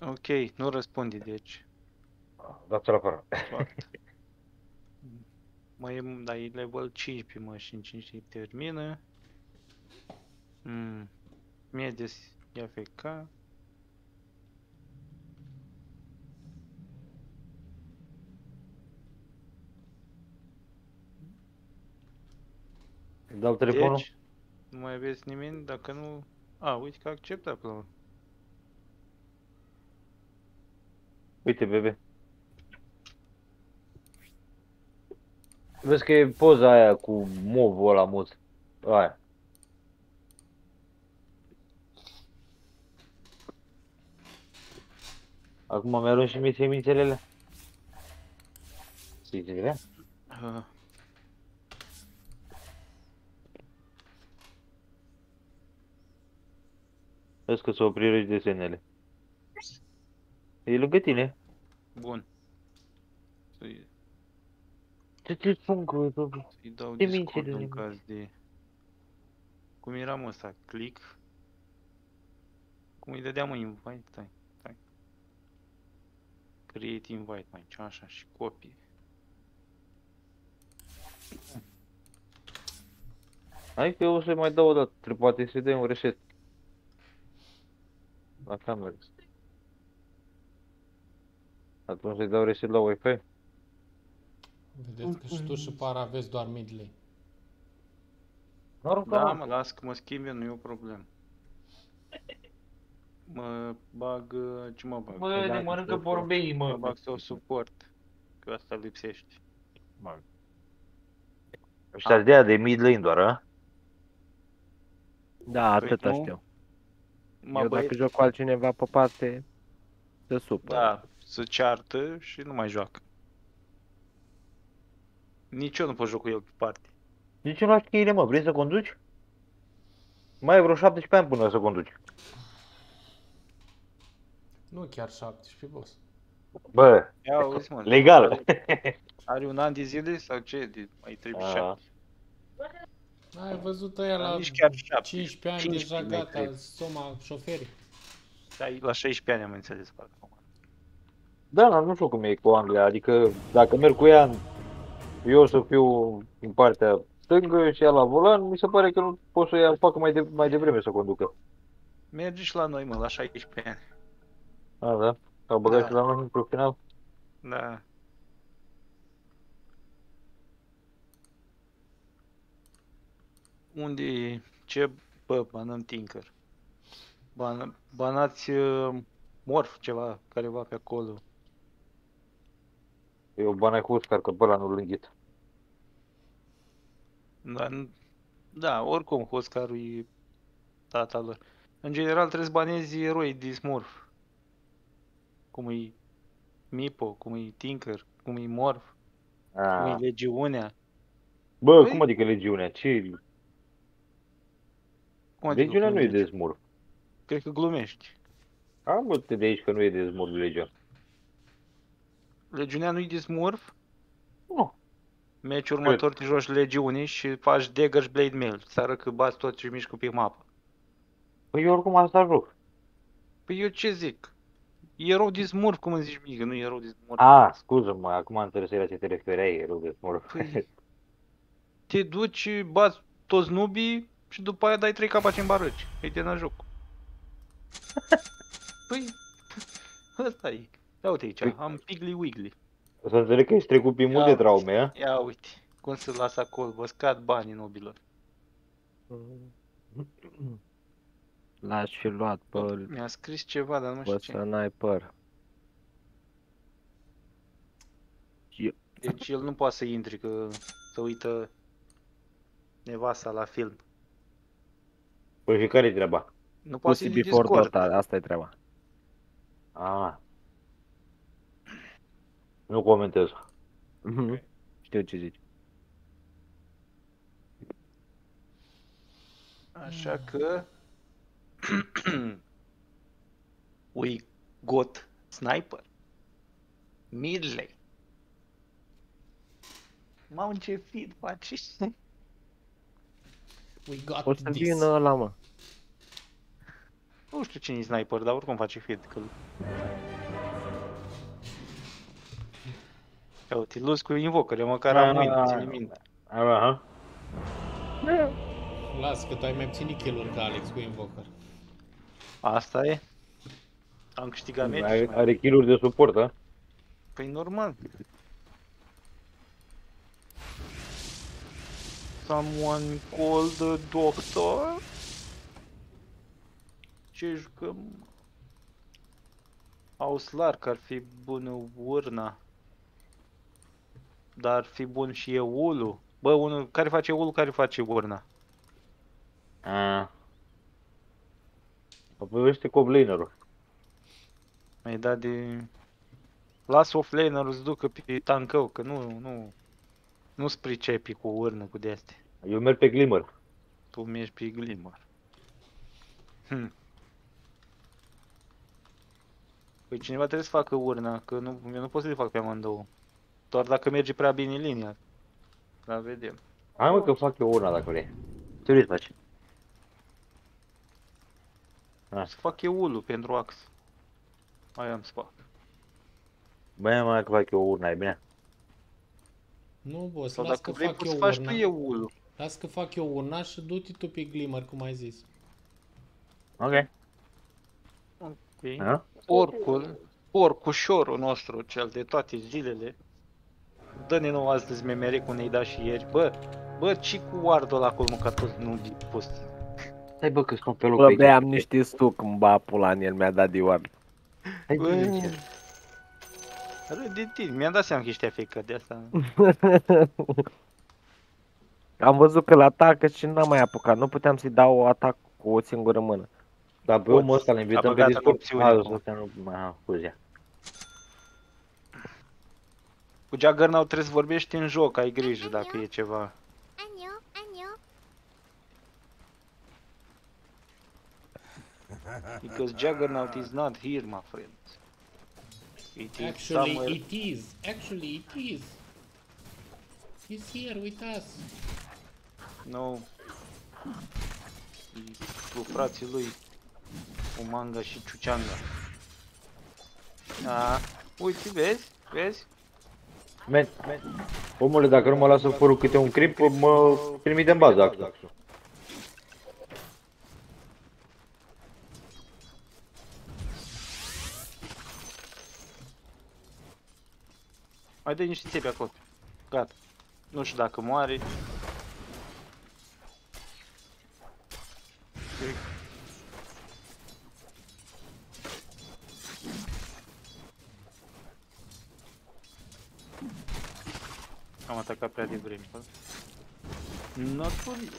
Ok, nu răspunde, deci. Dați-l afară. Foarte. Mai e, dar e level 15, mă, și în 5 îi termină. Mm. Medes e AFK. Dau telefonul? Deci, nu mai aveți nimeni, dacă nu... A, uite că a acceptat până la urmă. Uite, bebe. Vezi că e poza aia cu movul ăla mult. Aia. Acum mi-arunci și mie semințele alea? Semințele? Vezi că s-au oprit desenele. E lângă tine. bun. Să-i, Ce ți spun că... să-i dau Ce Discord mințele în de- caz de... Cum era mă ăsta? Click? Cum îi dădeam invite? Stai, stai. Create invite mai ce așa și copii. Hai că eu o să mai dau o dată, poate să-i dai un reset. La cameră. Atunci să-i dau reset la Wi-Fi? Vedeți că și tu și para aveți doar mid lane. Nu arunca, Da, mă. mă, las că mă schimb eu, nu e o problemă. Mă bag, uh, ce mă bag? Bă, ne mănâncă porbei, Mă mă. bag să o suport. Că asta lipsește. Ăștia de aia de mid lane doar, a? Da, Păi atâta nu. știu mă Eu băie... dacă joc cu altcineva pe parte, se supă. Da, se ceartă și nu mai joacă. Nici eu nu pot joc cu el pe parte. De ce lași cheile, mă? Vrei să conduci? Mai e vreo 17 ani până să conduci. Nu chiar 17, boss. Bă, Ia, auzi, mă, legal. Are, are un an de zile sau ce? De, mai trebuie ah. 7. Ai văzut ăia la Nici chiar șapte. 15 ani 15 deja mai gata, trebuie. soma șoferii. Dar la 16 ani am înțeles parcă acum. Da, dar nu știu cum e cu Anglia, adică dacă merg cu ea, eu o să fiu în partea stângă și ea la volan, mi se pare că nu pot să ia facă mai, de, mai devreme să conducă. Mergi și la noi, mă, la 16 ani. A, da? Au băgat Da. și la noi într-un final? Da. Unde e? Ce? Bă, banăm Tinker. Ban, banați uh, Morf ceva, careva pe acolo. Eu bani cu Oscar, că pe ăla nu-l înghit. Dar, nu- da, oricum, Oscarul e tata lor. În general trebuie să banezi eroi de Smurf. Cum e Mipo, cum e Tinker, cum e Morph. A. Nu-i legiunea. Bă, Păi- cum adică legiunea? Ce? Cum adică Legiunea nu e glumești? de smurf. Cred că glumești. Am bă, de aici că nu e de smurf legion. Legiunea nu-i de smurf? Nu. Meci următor te joci legiunii și faci dagger și blade mail. Țară că bați tot ce mișcă pe mapă. Păi eu oricum asta joc. Păi eu ce zic? Erou de smurf, cum îmi zici mie, că nu e erou de smurf. A, scuză-mă, acum am înțeles la ce te refereai, erou de smurf. Păi, te duci, bați toți nubii și după aia dai trei capaci în barăci. Îi te în joc. <laughs> Păi, ăsta e. Ia uite aici, Păi- am Piggly Wiggly. O să înțeleg că ești trecut prin multe Ia. traume, a? Ia uite, cum se lasă acolo, vă scad banii nobilor. <clears throat> L-aș fi luat pe, Mi-a scris ceva, dar nu pe știu ce. să n-ai păr. Deci el nu poate să intri, că să uită nevasta la film. Păi și care-i treaba? Nu poate să Pussy intri before Discord. Dota, asta e treaba. A. Nu comentez. Mhm. Știu ce zici. Așa că... <clears throat> We got sniper. Midley. Mamă, ce feed faci? We got O să this. vină ăla, mă. Nu știu cine e sniper, dar oricum face feed. Că... Ia uite, luz cu invoker, eu măcar am win, ține minte. Aha. Lasă că tu ai mai puțin kill-uri ca Alex cu Invoker. Asta e. Am câștigat meci. Are, are kill de suport, a? Păi normal. Someone call the doctor? Ce jucăm? Auslar, că ar fi bună urna. Dar ar fi bun și eulul. Bă, unul care face eulul, care face urna. A. O poveste cu lanerul. Mai dat de... Las offlaner-ul să ducă pe tancău, că nu, nu... Nu-ți pricepi cu urnă cu de-astea. Eu merg pe Glimmer. Tu mergi pe Glimmer. Hm. Păi cineva trebuie să facă urna, că nu, eu nu pot să le fac pe amândouă. Doar dacă merge prea bine linia. Dar vedem. Hai mă că fac eu una dacă vrei. Ce vrei să faci? Să fac eu ulu pentru ax. Mai am să fac. Băi, mă, că fac eu una, e bine. Nu, boss, Sau las dacă că vrei fac poți să eu faci urna. tu eu ulu. Las că fac eu urna și du-te tu pe Glimmer, cum ai zis. Ok. Ok. A? Porcul, porcușorul nostru, cel de toate zilele. Dă-ne nou astăzi memere cum ne-ai dat și ieri. Bă, bă, ce cu wardul ăla acolo, mă, ca toți nu pus. Stai bă că sunt pe loc Bă, pe aici. beam niște stuc în ba pula în el, mi-a dat de oameni. Hai Bă, de ce? Râd de tine, mi-am dat seama că ești afică de asta. Am văzut că l-atacă și n-am mai apucat. Nu puteam să-i dau atac cu o singură mână. Dar pe omul ăsta îl invităm pe Discord. Altă, nu mai am scuzia. Cu Juggernaut trebuie să vorbești în joc, ai grijă dacă e ceva. Because Juggernaut is not here, my friends. It is Actually, it is. Actually, it is. He's here with us. No. Cu frații lui Umanga și Ciuceanga. A, uite, vezi? Vezi? Man, omule, dacă nu mă lasă fără câte un creep, mă trimite în bază actul. Mai dă niște țepi acolo. Gata. Nu știu dacă moare. jucat prea devreme. Da? Nu spun...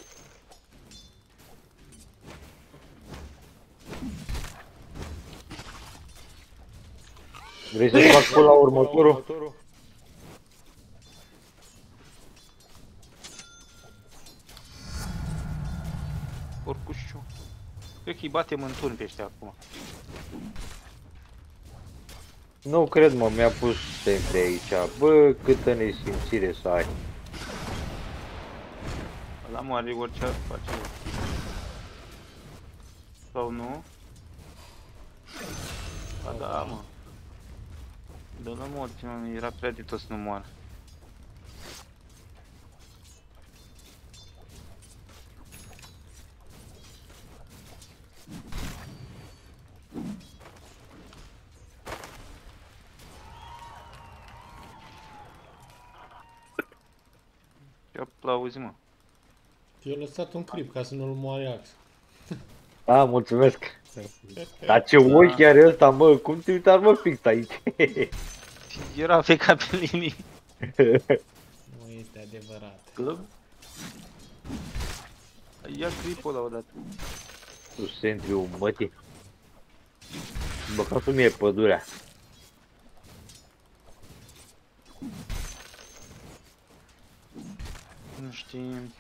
Vrei să-ți fac pull la următorul? Orcușciu. Cred că îi batem în turn pe ăștia acum. Nu cred, mă, mi-a pus sempre aici. Bă, câtă nesimțire să ai. La moare orice ar face. Sau nu? Ba da, mă. Dă la morți, mă, era prea de tot să nu moară. Ce aplauzi, mă. Eu lăsat un clip ca să nu-l moare Ax. Da, mulțumesc. <laughs> Dar ce ochi are ăsta, mă? Cum te uitat, mă, fix aici? <laughs> Era pe capelinii. <laughs> Nu este adevărat. Club? Ia clipul la odată. Tu centriu mătii. Băcatul mie pădurea. Nu știm.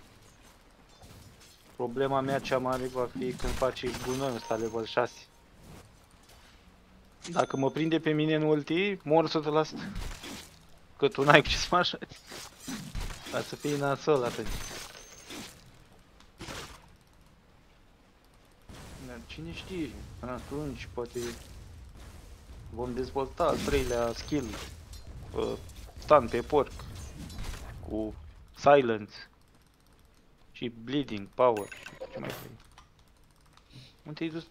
Problema mea cea mare va fi când face gunoiul ăsta level 6. Dacă mă prinde pe mine în ulti, mor 100%. Că tu n-ai cu ce să mă așa. Ca să fii nasol atunci. Dar cine știe, până atunci poate vom dezvolta al treilea skill. Uh, stun pe porc. Cu silence. Și bleeding, power. Ce mai vrei? Unde te-ai dus?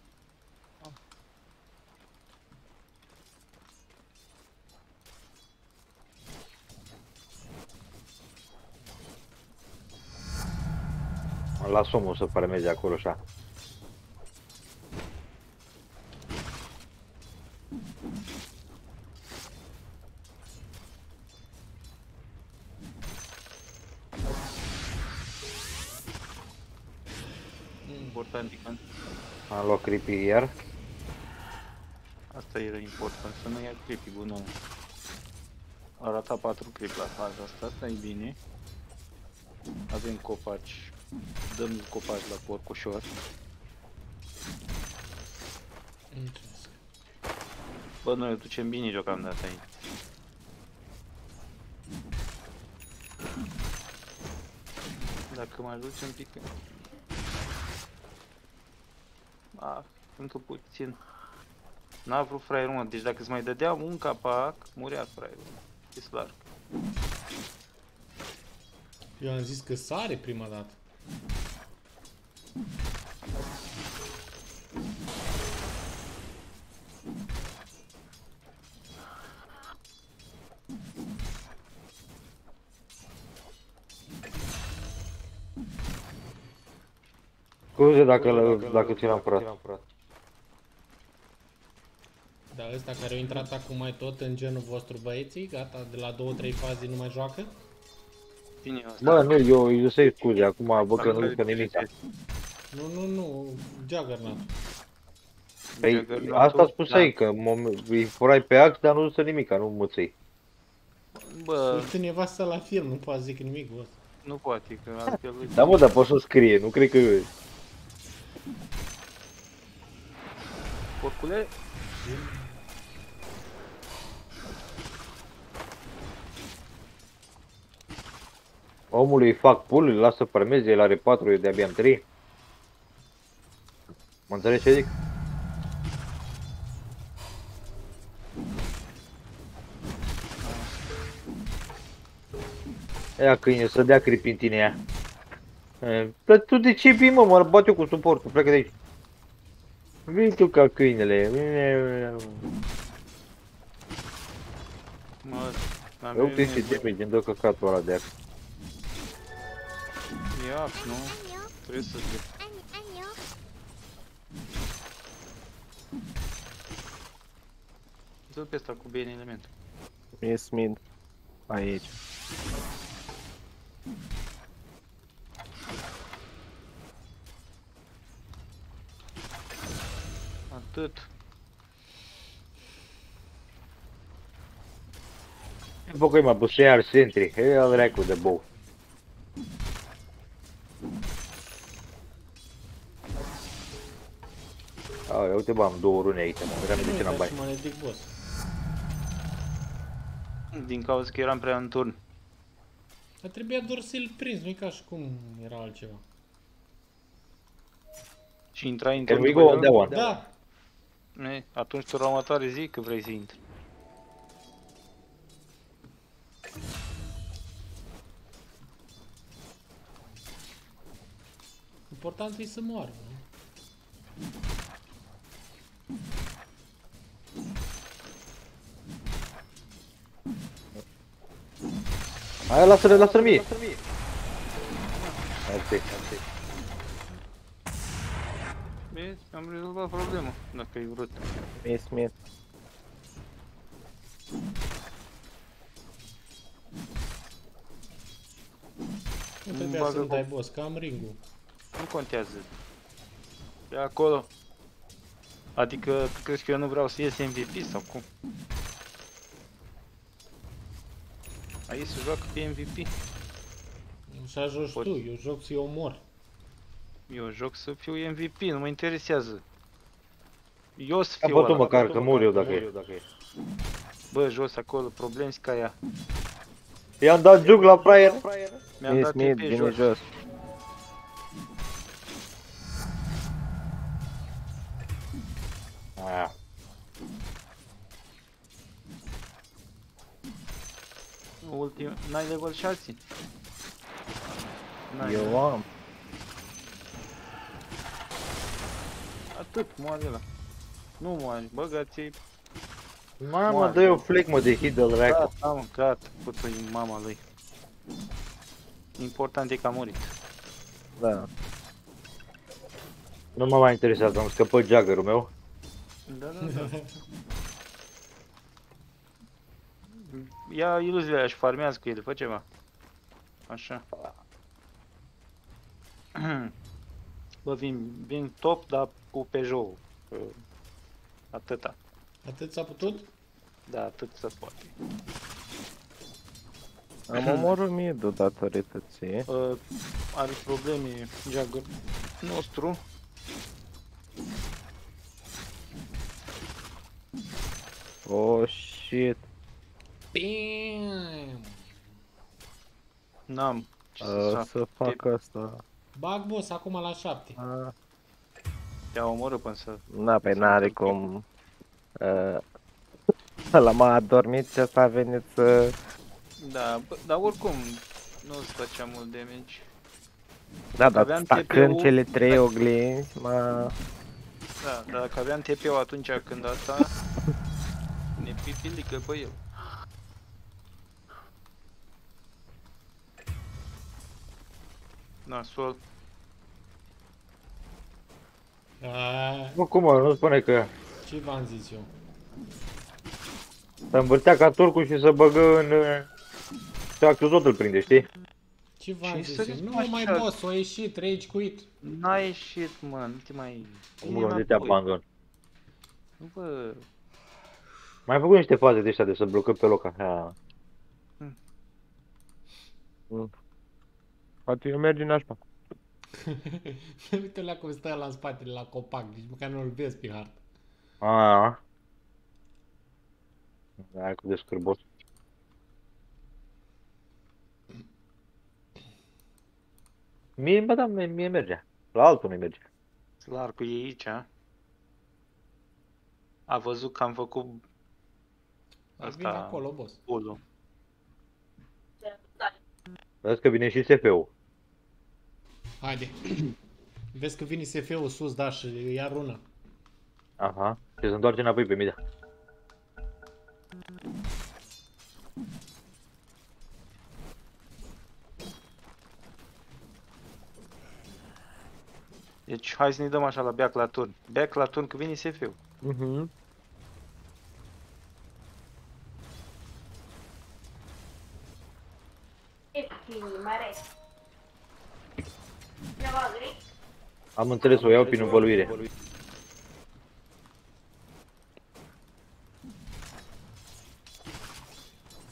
Las omul să farmeze acolo așa. Important e că Am luat creepy iar. asta era important, să nu ia creepy gunoi. Arata 4 clip la faza asta, asta e bine. Avem copaci, dăm copaci la porc ușor. Mulțumesc. Bă, noi o ducem bine deocamdată aici. Dacă mă ajuți un pic... Ah, încă puțin. N-a vrut fraierul, mă. Deci dacă îți mai dădeam un capac, murea fraierul. E slar. Eu am zis că sare prima dată. Scuze dacă, dacă ți l-am furat. Dar ăsta care a intrat acum mai tot în genul vostru băieții, gata, de la 2-3 faze nu mai joacă? Bine, asta. Bă, nu, eu îi să scuze, acum văd că nu zic nimic. Nu, nu, nu, Juggernaut. Păi, asta a spus ei, că mom- îi furai pe ax, dar nu zise nimic, nu măței. Bă, Uite nevasta la film, nu poate zic nimic, bă. nu poate, că altfel... Da, mă, dar poți să scrie, nu cred că... Porcule, Omului îi fac pull, îl lasă farmeze, el are 4, eu de-abia am 3. Mă înțelegi ce zic? Ia câine, să dea creep în tine ea. E, Dar tu de ce vii mă, mă bat eu cu suportul, plecă de aici. Vii tu ca câinele. mă, am Eu uite venit ce damage îmi dă căcatul ăla de ax. E ax, nu? Trebuie să zic. Dă pe asta cu bine element. Miss mid. Aici. Atât. După că mă pus iar sentry, e al dracu de bou. Aolea, uite bă, am două rune aici, mă, vreau de ce n-am Nu, bani. și mă ridic boss. Din cauza că eram prea în turn. Dar trebuia doar să-l prinzi, nu ca și cum era altceva. Și intrai în Can turn we după go el? on that one? Da, Ne, atunci tu următoare zi că vrei să intri. important e să moară. nu? Hai, lasă-le, lasă-le mie. Mersi. Vezi, am rezolvat problema, dacă ai vrut. Miss, miss. Nu trebuia să-mi dai boss, că am ring-ul. Nu contează. E acolo. Adică, crezi că eu nu vreau să ies MVP sau cum? Aici se joacă pe MVP. Așa joci Poți. tu, eu joc să-i omor. Eu joc să fiu MVP, nu mă interesează. Eu să Ca fiu bă tu ăla. măcar, că mor eu dacă e. Bă, jos acolo, probleme ca ea. I-am dat jug la Prior. Mi-am Miss, dat mid, TP vine jos. jos. Aia. Ultim, n-ai level 6? N-ai, Eu am. Atât, moare ăla. Nu moare, băgați-i Mamă, Moare. dă eu flick mă de hit de dracu. Gata, mă, gata, putu i mama lui. Important e că a murit. Da. Nu mă mai interesează, am scăpat jaggerul meu. Da, da, da. Ia iluziile aia și farmează cu ele, fă ceva. Așa. <clears throat> Bă, vin, vin top, dar cu Peugeot. Că Atâta. Atât s-a putut? Da, atât se poate. Am omorât mid-ul datorită ție. Uh, are probleme Jagger nostru. Oh, shit. Bam! N-am ce să Uh, fac. să fac asta. Bag boss acum la 7. Ah. Te-a omorât până să... Na, pe Să n-are întâmple. cum. Uh, ăla m-a adormit și asta a venit să... Da, bă, dar oricum nu-ți făcea mult damage. Da, dar Aveam stacând TP-ul, cele trei da. oglinzi, m-a... Da, dar dacă aveam TP-ul atunci când asta... Ne pipilică pe el. Nasol. A, Nu cum mă, nu spune că ce v-am zis eu? se învârtea ca turcul și să băgă în... Și actul tot îl prinde, știi? Ce v-am Și zis să eu? zici Nu așa. mai boss, a ieșit, rage quit. N-a ieșit, mă, nu te mai... Mă, de te abandon. Nu, bă, Mai făcut niște faze de ăștia de să blocăm pe loc. Aia. Poate eu merg în nașpa. <laughs> Uite la cum stă la în spatele la copac, nici măcar nu-l vezi pe hartă. Aia. Aia cu descârbos. Mie, bă, da, mie, mie merge. La altul nu merge. Slarcul e aici, a? A văzut că am făcut Aș vine Asta- acolo, boss. bulul. Vezi că vine și SF-ul. Haide. <clears throat> Vezi că vine SF-ul sus, da, și îi ia runa. Aha. Și se întoarce înapoi pe mida. Deci hai să ne dăm așa la back la turn. Back la turn că vine SF-ul. Mhm. Am înțeles, o iau prin învăluire.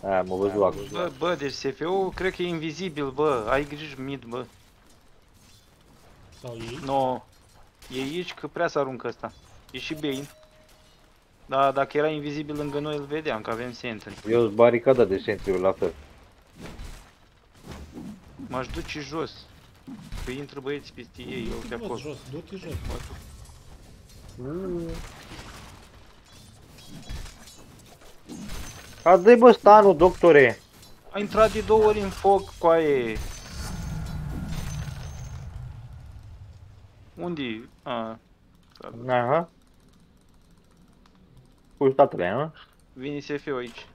Aia, mă văzut acum. Bă, bă, deci SF-ul cred că e invizibil, bă. Ai grijă mid, bă. Sau ei. No. E aici că prea să aruncă ăsta. E și Bane. Da, dacă era invizibil lângă noi, îl vedeam, că avem Sentry. Eu sunt baricadat de sentry la fel. M-aș duce jos. Că intră băieții peste ei, eu de Du-te acolo. jos, du-te jos. A, dă bă stanul, doctore! A intrat de două ori în foc, coaie. Unde? A, Aha. Cu statele, ha? vine SF-ul aici.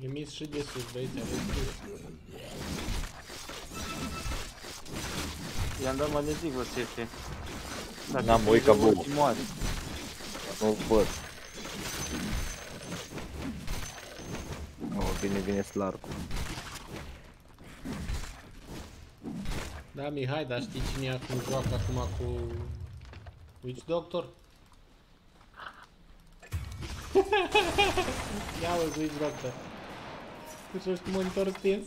Trimis și de sus, băieți, aveți grijă. I-am dat magnetic SF. Dacă N-am prinde uit ca ulti, bubul. moare. Nu văd. Oh, bine vine Slarcu. Da, Mihai, dar știi cine e acum joacă acum cu Witch Doctor? <laughs> Ia uzi Witch Doctor. Cu ce știu monitorul stins?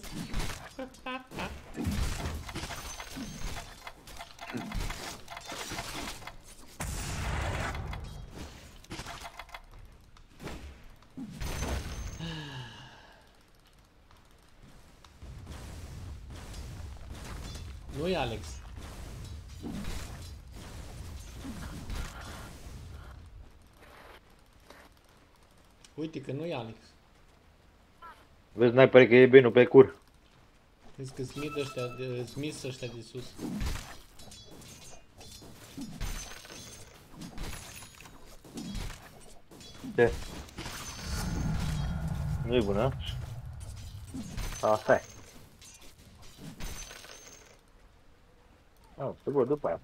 Nu-i Alex. Uite că nu-i Alex. Vezi, n-ai pare că e bine pe cur. Vezi că Smith ăștia, Smith ăștia de sus. Ce? Nu e bună? Asta e. Oh, se vor după aia.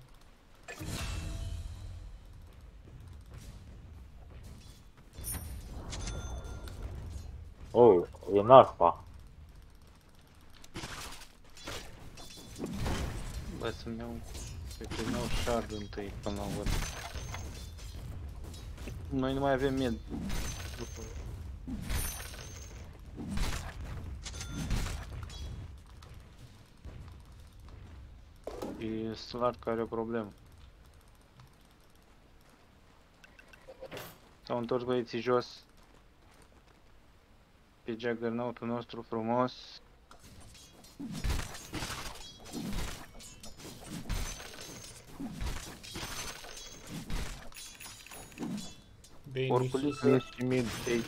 Oh, e narfa. Bă, să-mi iau... Cred că iau shard întâi până la urmă. Noi nu mai avem med. După- E Solar care are o problemă. S-au întors băieții jos. Pe Juggernaut-ul nostru frumos. Bine, Porcul sus. e- Și mid. Ei,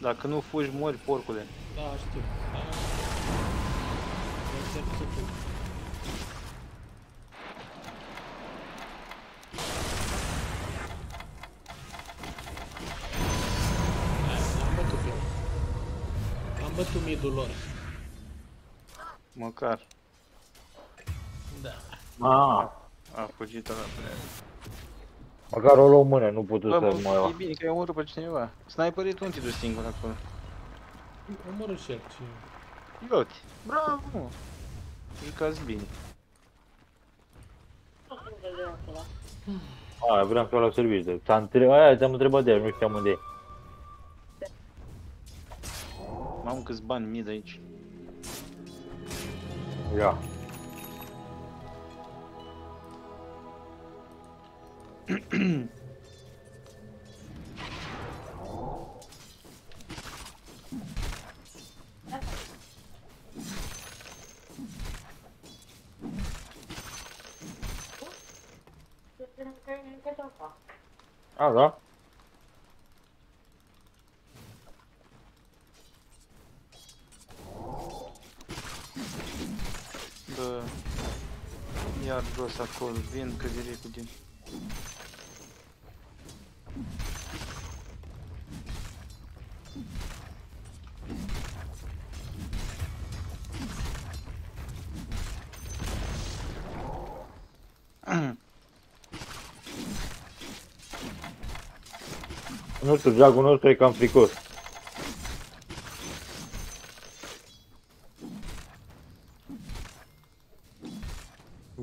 dacă nu fugi, mori, porcule. Da, știu. Da. Midul lor. Măcar. Da. Ah, A fugit ăla. măcar o luăm mână, nu putu Bă, să mă, mă... e bine că ai omorât pe cineva. Sniperii tu nu te duci singur acolo. Omorâ și el cine. Piloti. Bravo! Jucați bine. A, vreau să o la serviciu. Ți-am întrebat, aia ți-am întrebat de el, nu știam unde e. Am câți bani mii de aici. Ia. A, da? Bă, iar jos acolo, vin cât de repede. Nu știu, jagul nostru e cam fricos.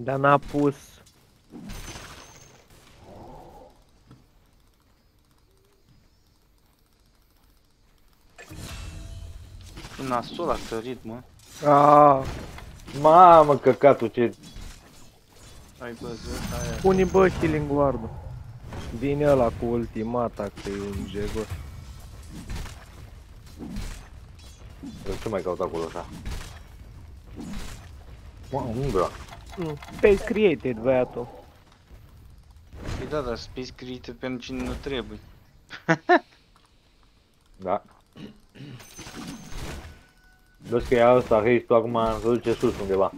Dar n-a pus. Nasul a sărit, mă. Aaaa, Mamă, căcatul ce... Ai văzut aia. pune bă healing ward Vine ăla cu ultimata, că e un jegos. Ce mai caut acolo așa? Mă, umbra. Mm, Space created, băiatul. Păi da, dar Space Created pentru cine nu trebuie. <laughs> Da. Vezi că e asta, haste acum se duce sus undeva.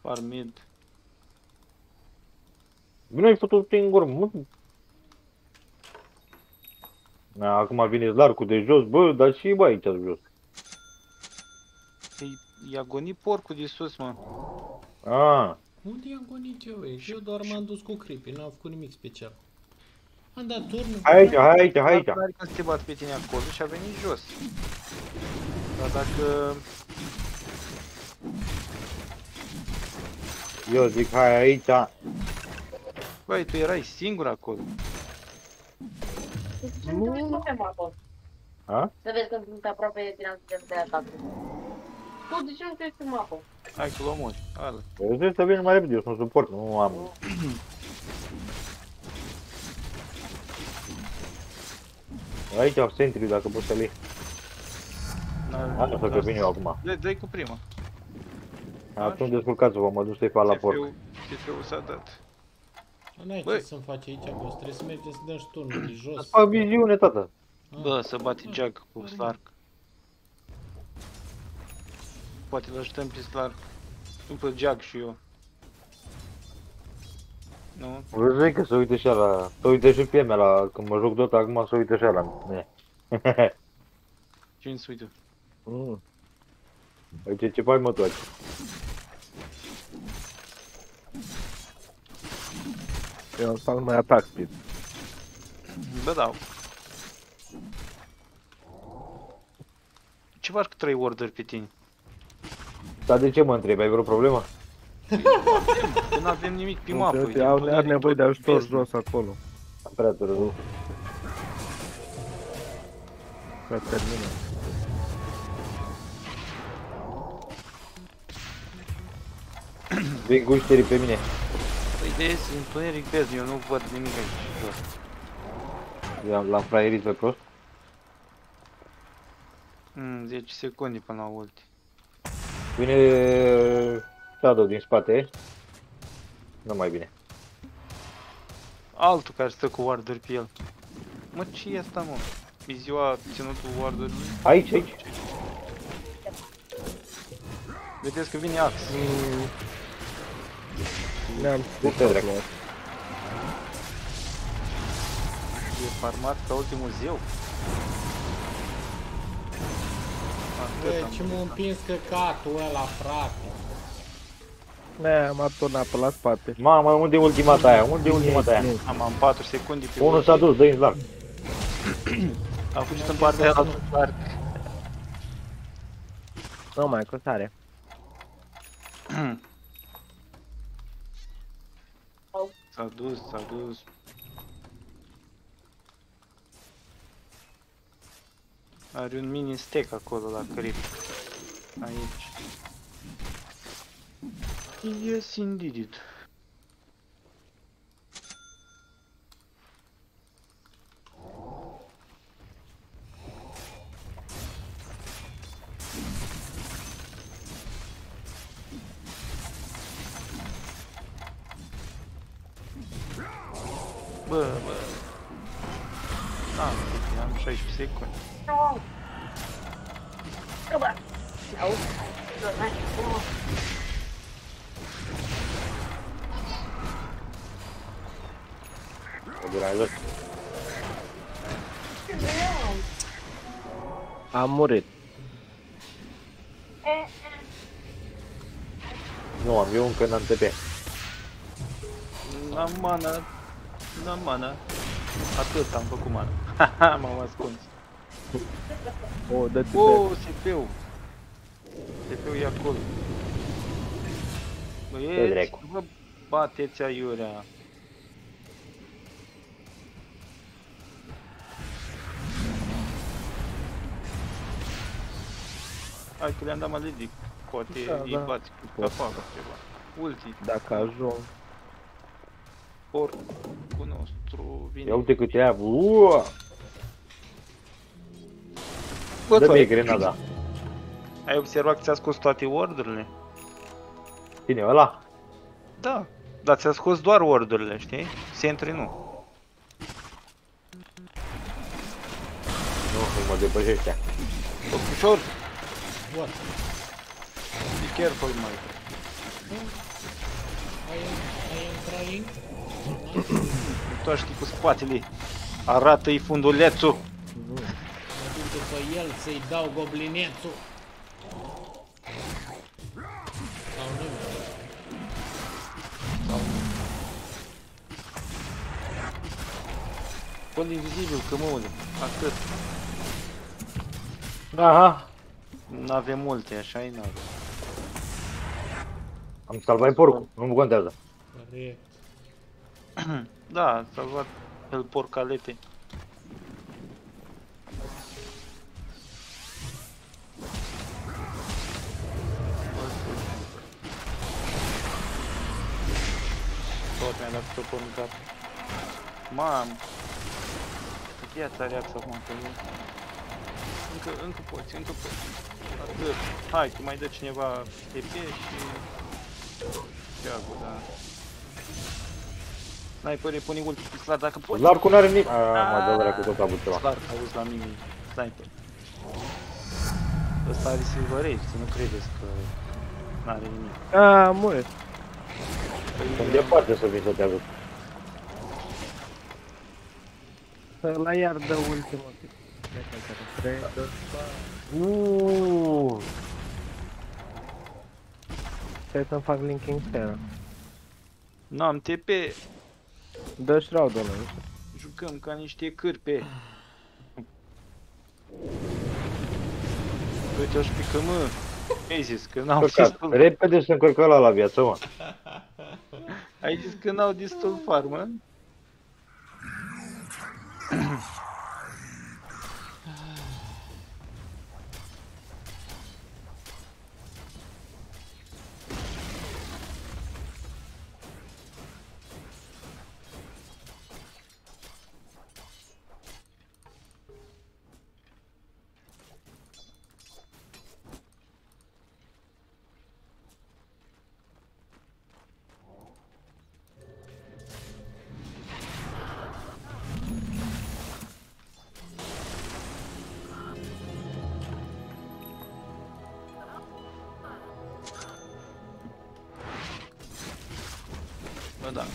Far mid. Bine ai făcut prin gură, mă. Da, acum vine Zlarcu de jos, bă, dar și bă aici de jos. Păi i-a gonit porcul de sus, mă. Ah, Unde i-am gonit eu, e? Și eu doar m-am dus cu creepy, n-am făcut nimic special. Am dat turnul. hai aici, hai aici, hai aici. Dar că te bat pe tine acolo și a venit jos. Dar dacă... Eu zic, hai aici. Băi, tu erai singur acolo. Nu avem acolo. Ha? Să vezi că sunt aproape din de atac. Tu de ce nu te mapă? Hai că l omori. Ala. Eu trebuie să vin mai repede, eu sunt suport, nu am. <clears throat> Aici au sentry dacă poți să le iei. Hai să că vin eu acum. Dă- Dă-i cu prima. Atunci descurcați-vă, mă duc să-i fac la porc. TF-ul TF-ul s-a dat. N-ai Băi. ce să-mi faci aici, boss, trebuie să mergem să dăm și turnul de jos. Fac viziune, tată. Bă, să bate Jag cu Slark. Poate îl ajutăm pe Slark. După Jag și eu. Nu? Vezi că se uite și la... Se uite și pe mea la... Când mă joc Dota acum, se uite și la mine. Cine se uită? Mm. Uite ce faci mă tu aici. Eu îmi fac mai attack speed. Bă, da. Ce faci cu 3 order pe tine? Dar de ce mă întrebi? Ai vreo problemă? Că nu avem nimic pe Nu mapă. știu, e Au din are nevoie de ajutor Vezi, jos acolo. Prea târziu. Că termină. Vin gușterii pe mine. Păi de ies întuneric vezi, eu nu văd nimic aici. jos. I-am- L-am fraierit pe prost. Mm, 10 secunde până la ulti. Vine Shadow din spate. Nu mai bine. Altul care stă cu warder pe el. Mă, ce e asta, mă? E ziua ținutul warderului? Aici, aici. Vedeți că vine Ax. Ne-am Du-te, spus dracu. acolo. E farmat ca ultimul zeu. Bă, Atât am ce m-a împins căcatul ăla, frate. Ne-am aturnat pe la spate. Mamă, unde e ultimata aia? Unde e ultimata aia? Am, am 4 secunde pe Unul ulti. s-a dus, dă-i în larg. Am fugit în partea aia altă parte. Nu mai, că <clears throat> S-a dus, s-a dus. Are un mini stack acolo la crip. Aici. Yes, indeed. Bă, bă. Am, am 16 secunde. Că bă. Auzi? Că n-ai cum. O durează. Am murit. Nu am, eu încă n-am nu am mana. Atât am făcut mana. Haha, <laughs> m-am ascuns. O, oh, dă-te oh, CP-ul. CP-ul e acolo. Băieți, vă bateți aiurea. Hai că le-am dat mai. Poate da, îi da. bați cu capaca ceva. Ulti. Dacă ajung porcul nostru vine. Ia uite câte ia. Uua! Bă, tu Dă-mi ai, grenada. ai observat că ți-a scos toate ordurile? Cine ăla? Da. Dar ți-a scos doar ordurile, știi? Sentry nu. Nu, nu mă depășește. Ușor, What? be careful, mai. I am, I am trying. Întoarce cu spatele. Arată-i fundulețul. Mă duc după el să-i dau goblinețul. Sau nu? Fond invizibil, cămăule. Atât. Aha. N-avem multe, așa e n-avem. Am salvat porcul, nu mă contează. Corect. <clears throat> Da, a salvat el porcalete. Tot mi-a dat topul în cap. Mam! Ia ți reacția acum că nu. Încă, încă poți, încă poți. Atât. Hai, că mai dă cineva TP și... Ceagul, da. Sniper, pune ulti pe slat dacă poți. Larcul n-are nimic. Aaa, mă dă cu tot avut ceva. Clar, auzi la mine, sniper. Ăsta are silver age, să nu credeți că n-are nimic. A, murit. Sunt departe să vin să te ajut. La iar dă ultimul. Trei, doi, Uuuu. Stai să-mi fac linking stera. N-am TP, Dă shroud-ul ăla. jucăm ca niște cârpe. Uite-o și pică mă. Ai zis că n-au Căcat. destul. Repede să încărcă ăla la viață, mă. Ai zis că n-au destul farmă?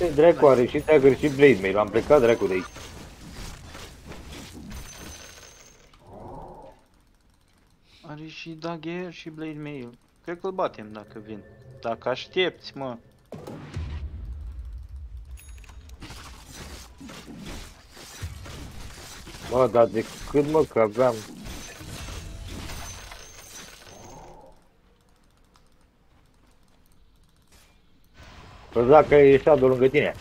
Bă, da. Ce dracu are și dagger și blade mail. Am plecat dracu de aici. Are și dagger și blade mail. Cred că îl batem dacă vin. Dacă aștepți, mă. Mă, dar de cât mă că aveam... Păi dacă e shadow lângă tine.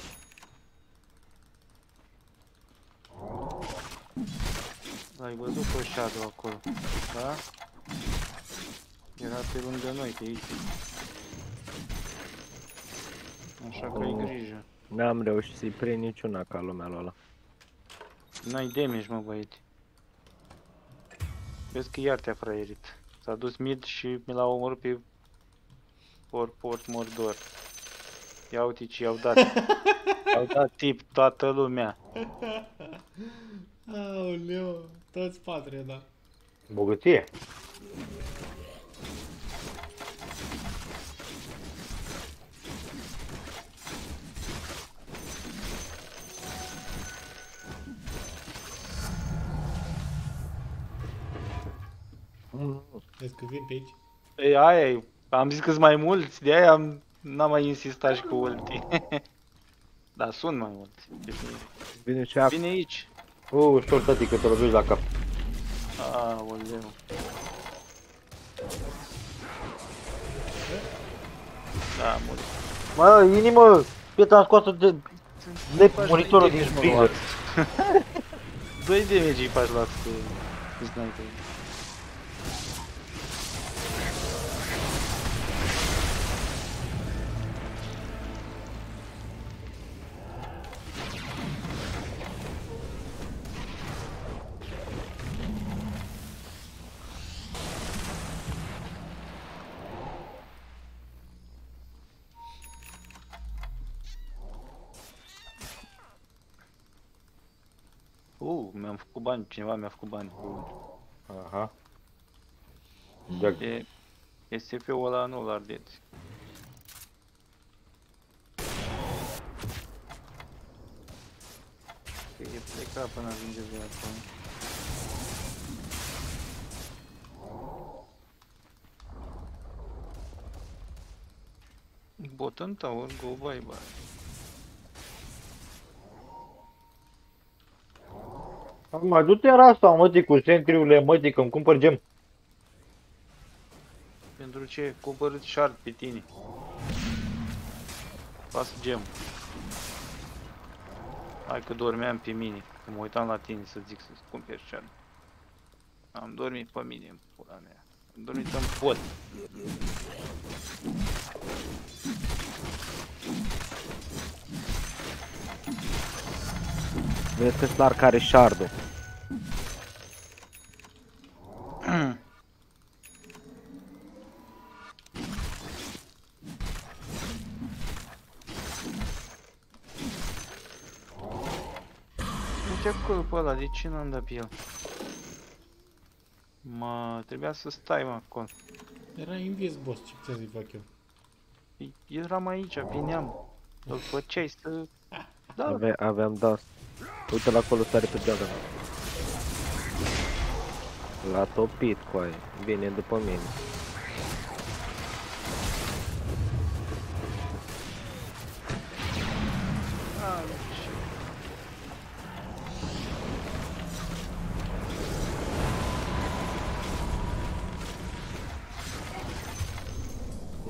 Ai văzut pe shadow acolo, da? Era pe lângă noi, pe aici. Așa că ai grijă. N-am reușit să-i prind niciuna ca lumea lui ăla. N-ai damage, mă, băieți. Vezi că iar te-a fraierit. S-a dus mid și mi l-a omorât pe Port Port Mordor. Ia uite ce i-au dat. <laughs> i-au dat tip toată lumea. Aoleu, toți patru, da. Bogăție. Vezi că vin pe aici. Ei, aia e. Am zis că sunt mai mulți, de aia am, n-am mai insistat și cu ulti. <laughs> da, sunt mai mulți. definitiv. Vine și acum. Vine aici. Uh, ușor, tati, că te lovești la cap. Aoleu. Da, mult. Mă, inimă! Pieta scoasă de... de monitorul din spriză. 2 damage îi faci luat cu cu sniper. Uh, mi-am făcut bani, cineva mi-a făcut bani. Aha. Jack, E, SF-ul ăla nu-l ardeți. Cred că e plecat până ajunge viața. Bottom tower, go bye bye. Acum, du-te era asta, mătii, cu centriurile, mătii, că-mi cumpăr gem. Pentru ce? Cumpăr shard pe tine. Las gem. Hai că dormeam pe mine. Că mă uitam la tine să zic să-ți cumperi shard. Am dormit pe mine în pula mea. Am dormit în pot. Vezi că clar care shardul. Uite acolo pe ăla, de ce n-am dat pe el? Mă, trebuia să stai mă acolo. Era invis, boss, ce puteți să-i fac eu? Păi, Eram aici, vineam. Îl făceai să... Da, Ave, aveam dust. Uite la acolo sare pe geagă. L-a topit cu aia. Vine după mine. a, ce...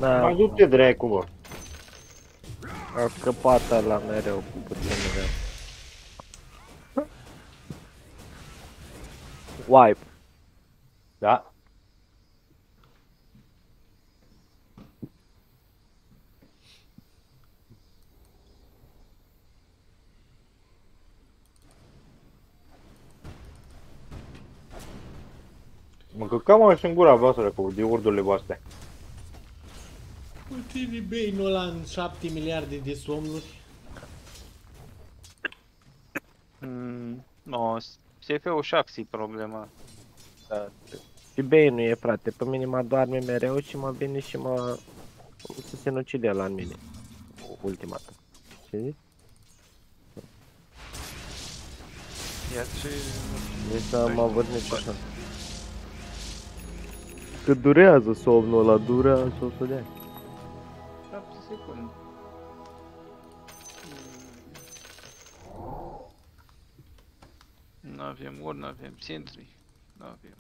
Da, Mai du-te dracu, bă. a scăpat ăla mereu cu puțin mereu. Wipe. Da. Mă căcam așa în gura voastră cu diurdurile voastre. Uite, Bane ăla în 7 miliarde de somnuri. Mm, no, SF-ul Shaxi problema. Da. Și Bane nu e, frate. Pe mine mă doarme mereu și mă vine și mă... Se sinucide la în mine. Ultima dată. Ce zici? Ia ce... Nici să mă văd nici așa. Că durează somnul ăla, durează o să dea. 7 secunde. Nu avem ori, nu avem centri. Nu avem.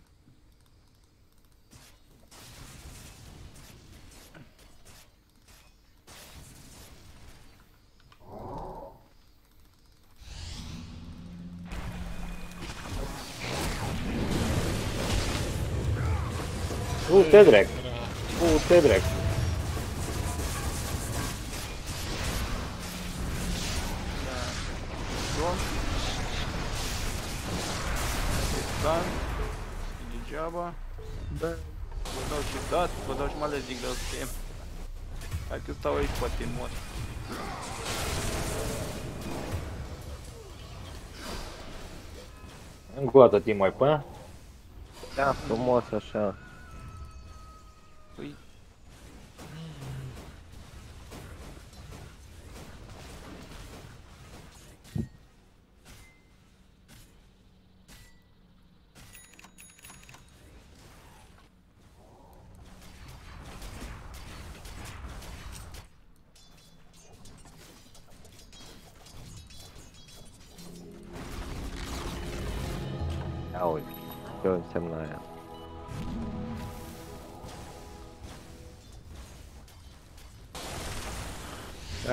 Du-te dracu. Du-te Dan. Degeaba. Da. Vă dau și dat, vă dau și mai ales zic de tem. Hai că stau aici, poate mor. Încă o dată timp mai până. Da, frumos așa.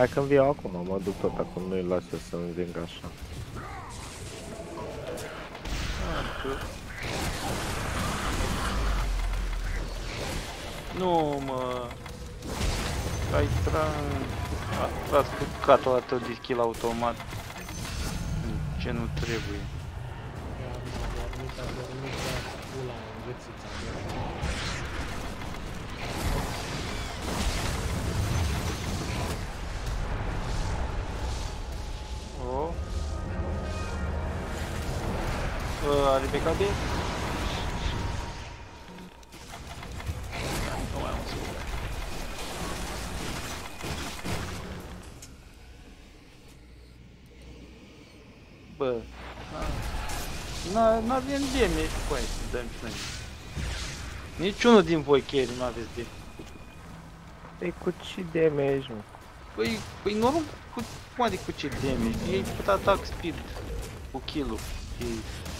Hai când vii acum, mă duc tot acum, nu-i las eu să înving așa. Nu, mă. Ai tras... A tras căcatul ăla tău de skill automat. Ce nu trebuie. A Să urc. Bă, na- n-avem damage cu aia să dăm și noi. Niciunul din voi carry nu aveți damage. Păi cu ce damage, mă? Păi, păi noroc cu, cum adică cu ce damage? Ei put attack speed cu kill-ul și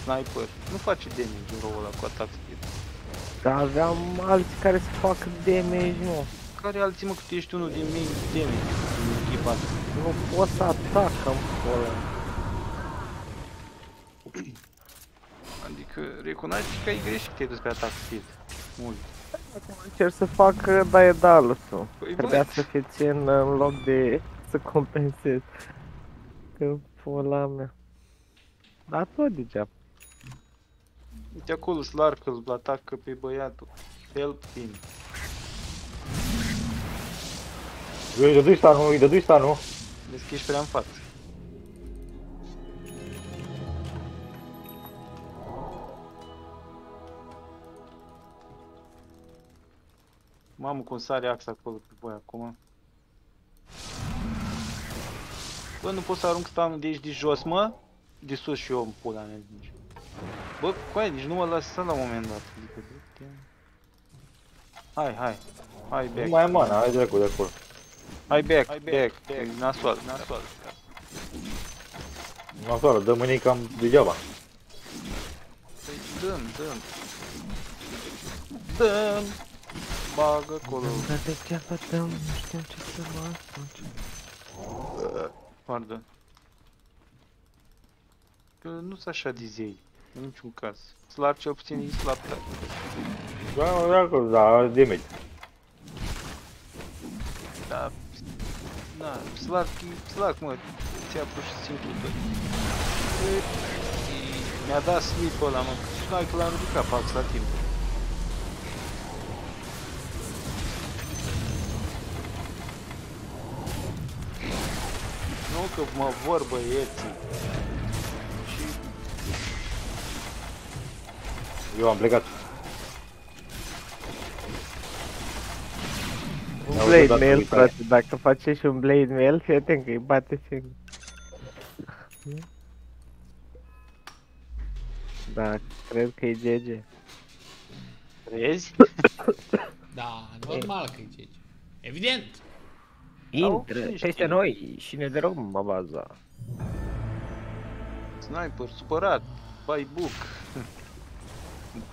sniper. Nu face damage în rolul ăla cu attack speed. Dar aveam alții care să facă damage, mă. Care alții mă că tu ești unul din main damage din echipa asta? Nu pot să atac în pula. Adică recunoaște că ai greșit că te-ai dus pe attack speed. Mult. Încerc să fac uh, Daedalusul. Păi, Trebuia bă. să fie țin în loc de să compensez. Că pula mea. Dar tot degeaba. Uite acolo Slark îl atacă pe băiatul. Help him. Îi dădui stanul, îi dădui stanul. Vezi că ești prea în față. Mamă, cum sare axa acolo pe voi acum. Bă, nu pot să arunc stanul de aici de jos, mă? De sus și eu în pula mea. Deci. Bă, coaie, nici nu mă las să la un moment dat. Adică, du-te. Hai, hai. Hai, Nu back. mai am mana, hai dracu de acolo. Hai back, back, back. Nasol, nasol. Nasoară, dă mâinii cam degeaba. Păi dăm, dăm. Dăm. Bagă acolo. Dar degeaba dăm, nu știu ce să mă ascunde. Pardon. Că nu sunt așa de zei. În niciun caz. Slab cel puțin e slab tare. Da, de acolo, da, are damage. Da. Da, slab, e slab, mă. Ți-a pur și simplu tot. Mi-a dat sleep ăla, mă. Și noi că l-am ridicat pe ax la timp. Nu că mă vor băieții. Eu am plecat. Un Mi-au blade dat mail, uitare. frate, dacă face și un blade mail, fii atent că îi bate singur. Da, cred că e GG. Vezi? <coughs> Da, normal că e ce. Evident. Intră nu peste știu. noi și ne derogăm mă baza. Sniper, supărat. Bai book.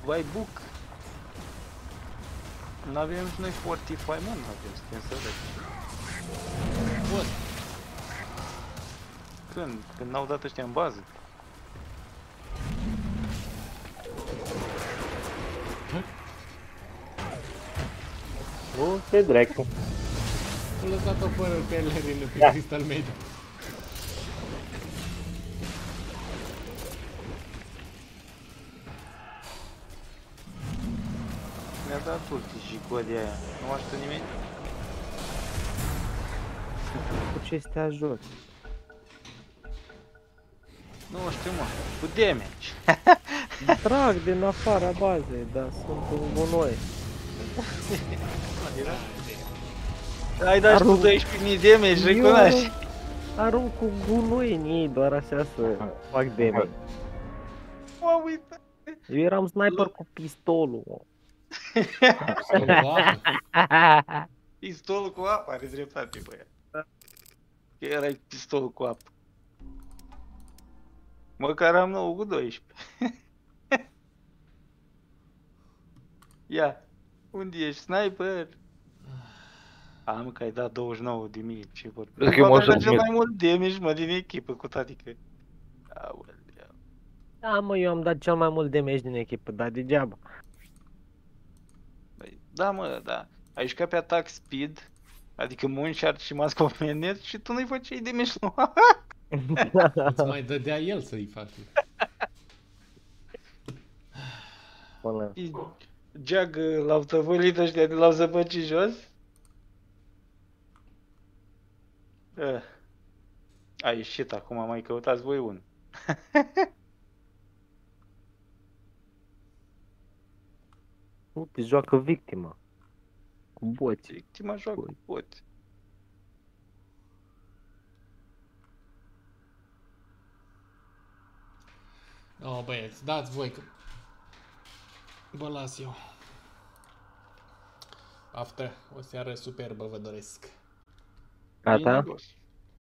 Bai book. N-avem și noi Fortify, mă, n-avem, suntem săraci. Bun. Când? Când n-au dat ăștia în bază? Nu, ce dracu. Am lăsat-o fără pelerile pe Da. Crystal Media. Mi-a dat ulti și cu de aia. Nu mă ajută nimeni? Cu ce să te ajut? Nu știu, mă. Cu damage. Trag din afara bazei, dar sunt un gunoi. Ai dat și tu Arunc. 12.000 damage, recunoaște. Arunc cu gunoi în ei, doar așa să fac damage. Mă uită. Eu eram sniper cu pistolul, mă. <laughs> Pistolul cu apă, are dreptate, băiat. Că erai pistolul cu apă. Măcar am 9 cu 12. <laughs> Ia, unde ești, sniper? Am că ai dat 29 de mii, ce vor. Cred că eu mă Ai dat cel submit. mai mult damage, mă, din echipă, cu toate că... Aoleu. Da, mă, eu am dat cel mai mult damage din echipă, dar degeaba. Băi, da, mă, da. Ai jucat pe atac speed, adică Moonshard și Mask of Madness și tu nu-i făceai damage lui Îți mai dădea el să-i faci. Până. Geag l-au tăvălit ăștia de l-au zăpăcit jos. Eh. A ieșit acum, mai căutați voi un. <laughs> Uite, joacă victima. Cu boții. Victima joacă cu boți. No, băieți, dați voi că... Vă las eu. Aftă, o seară superbă vă doresc. Gata? Bine, boss.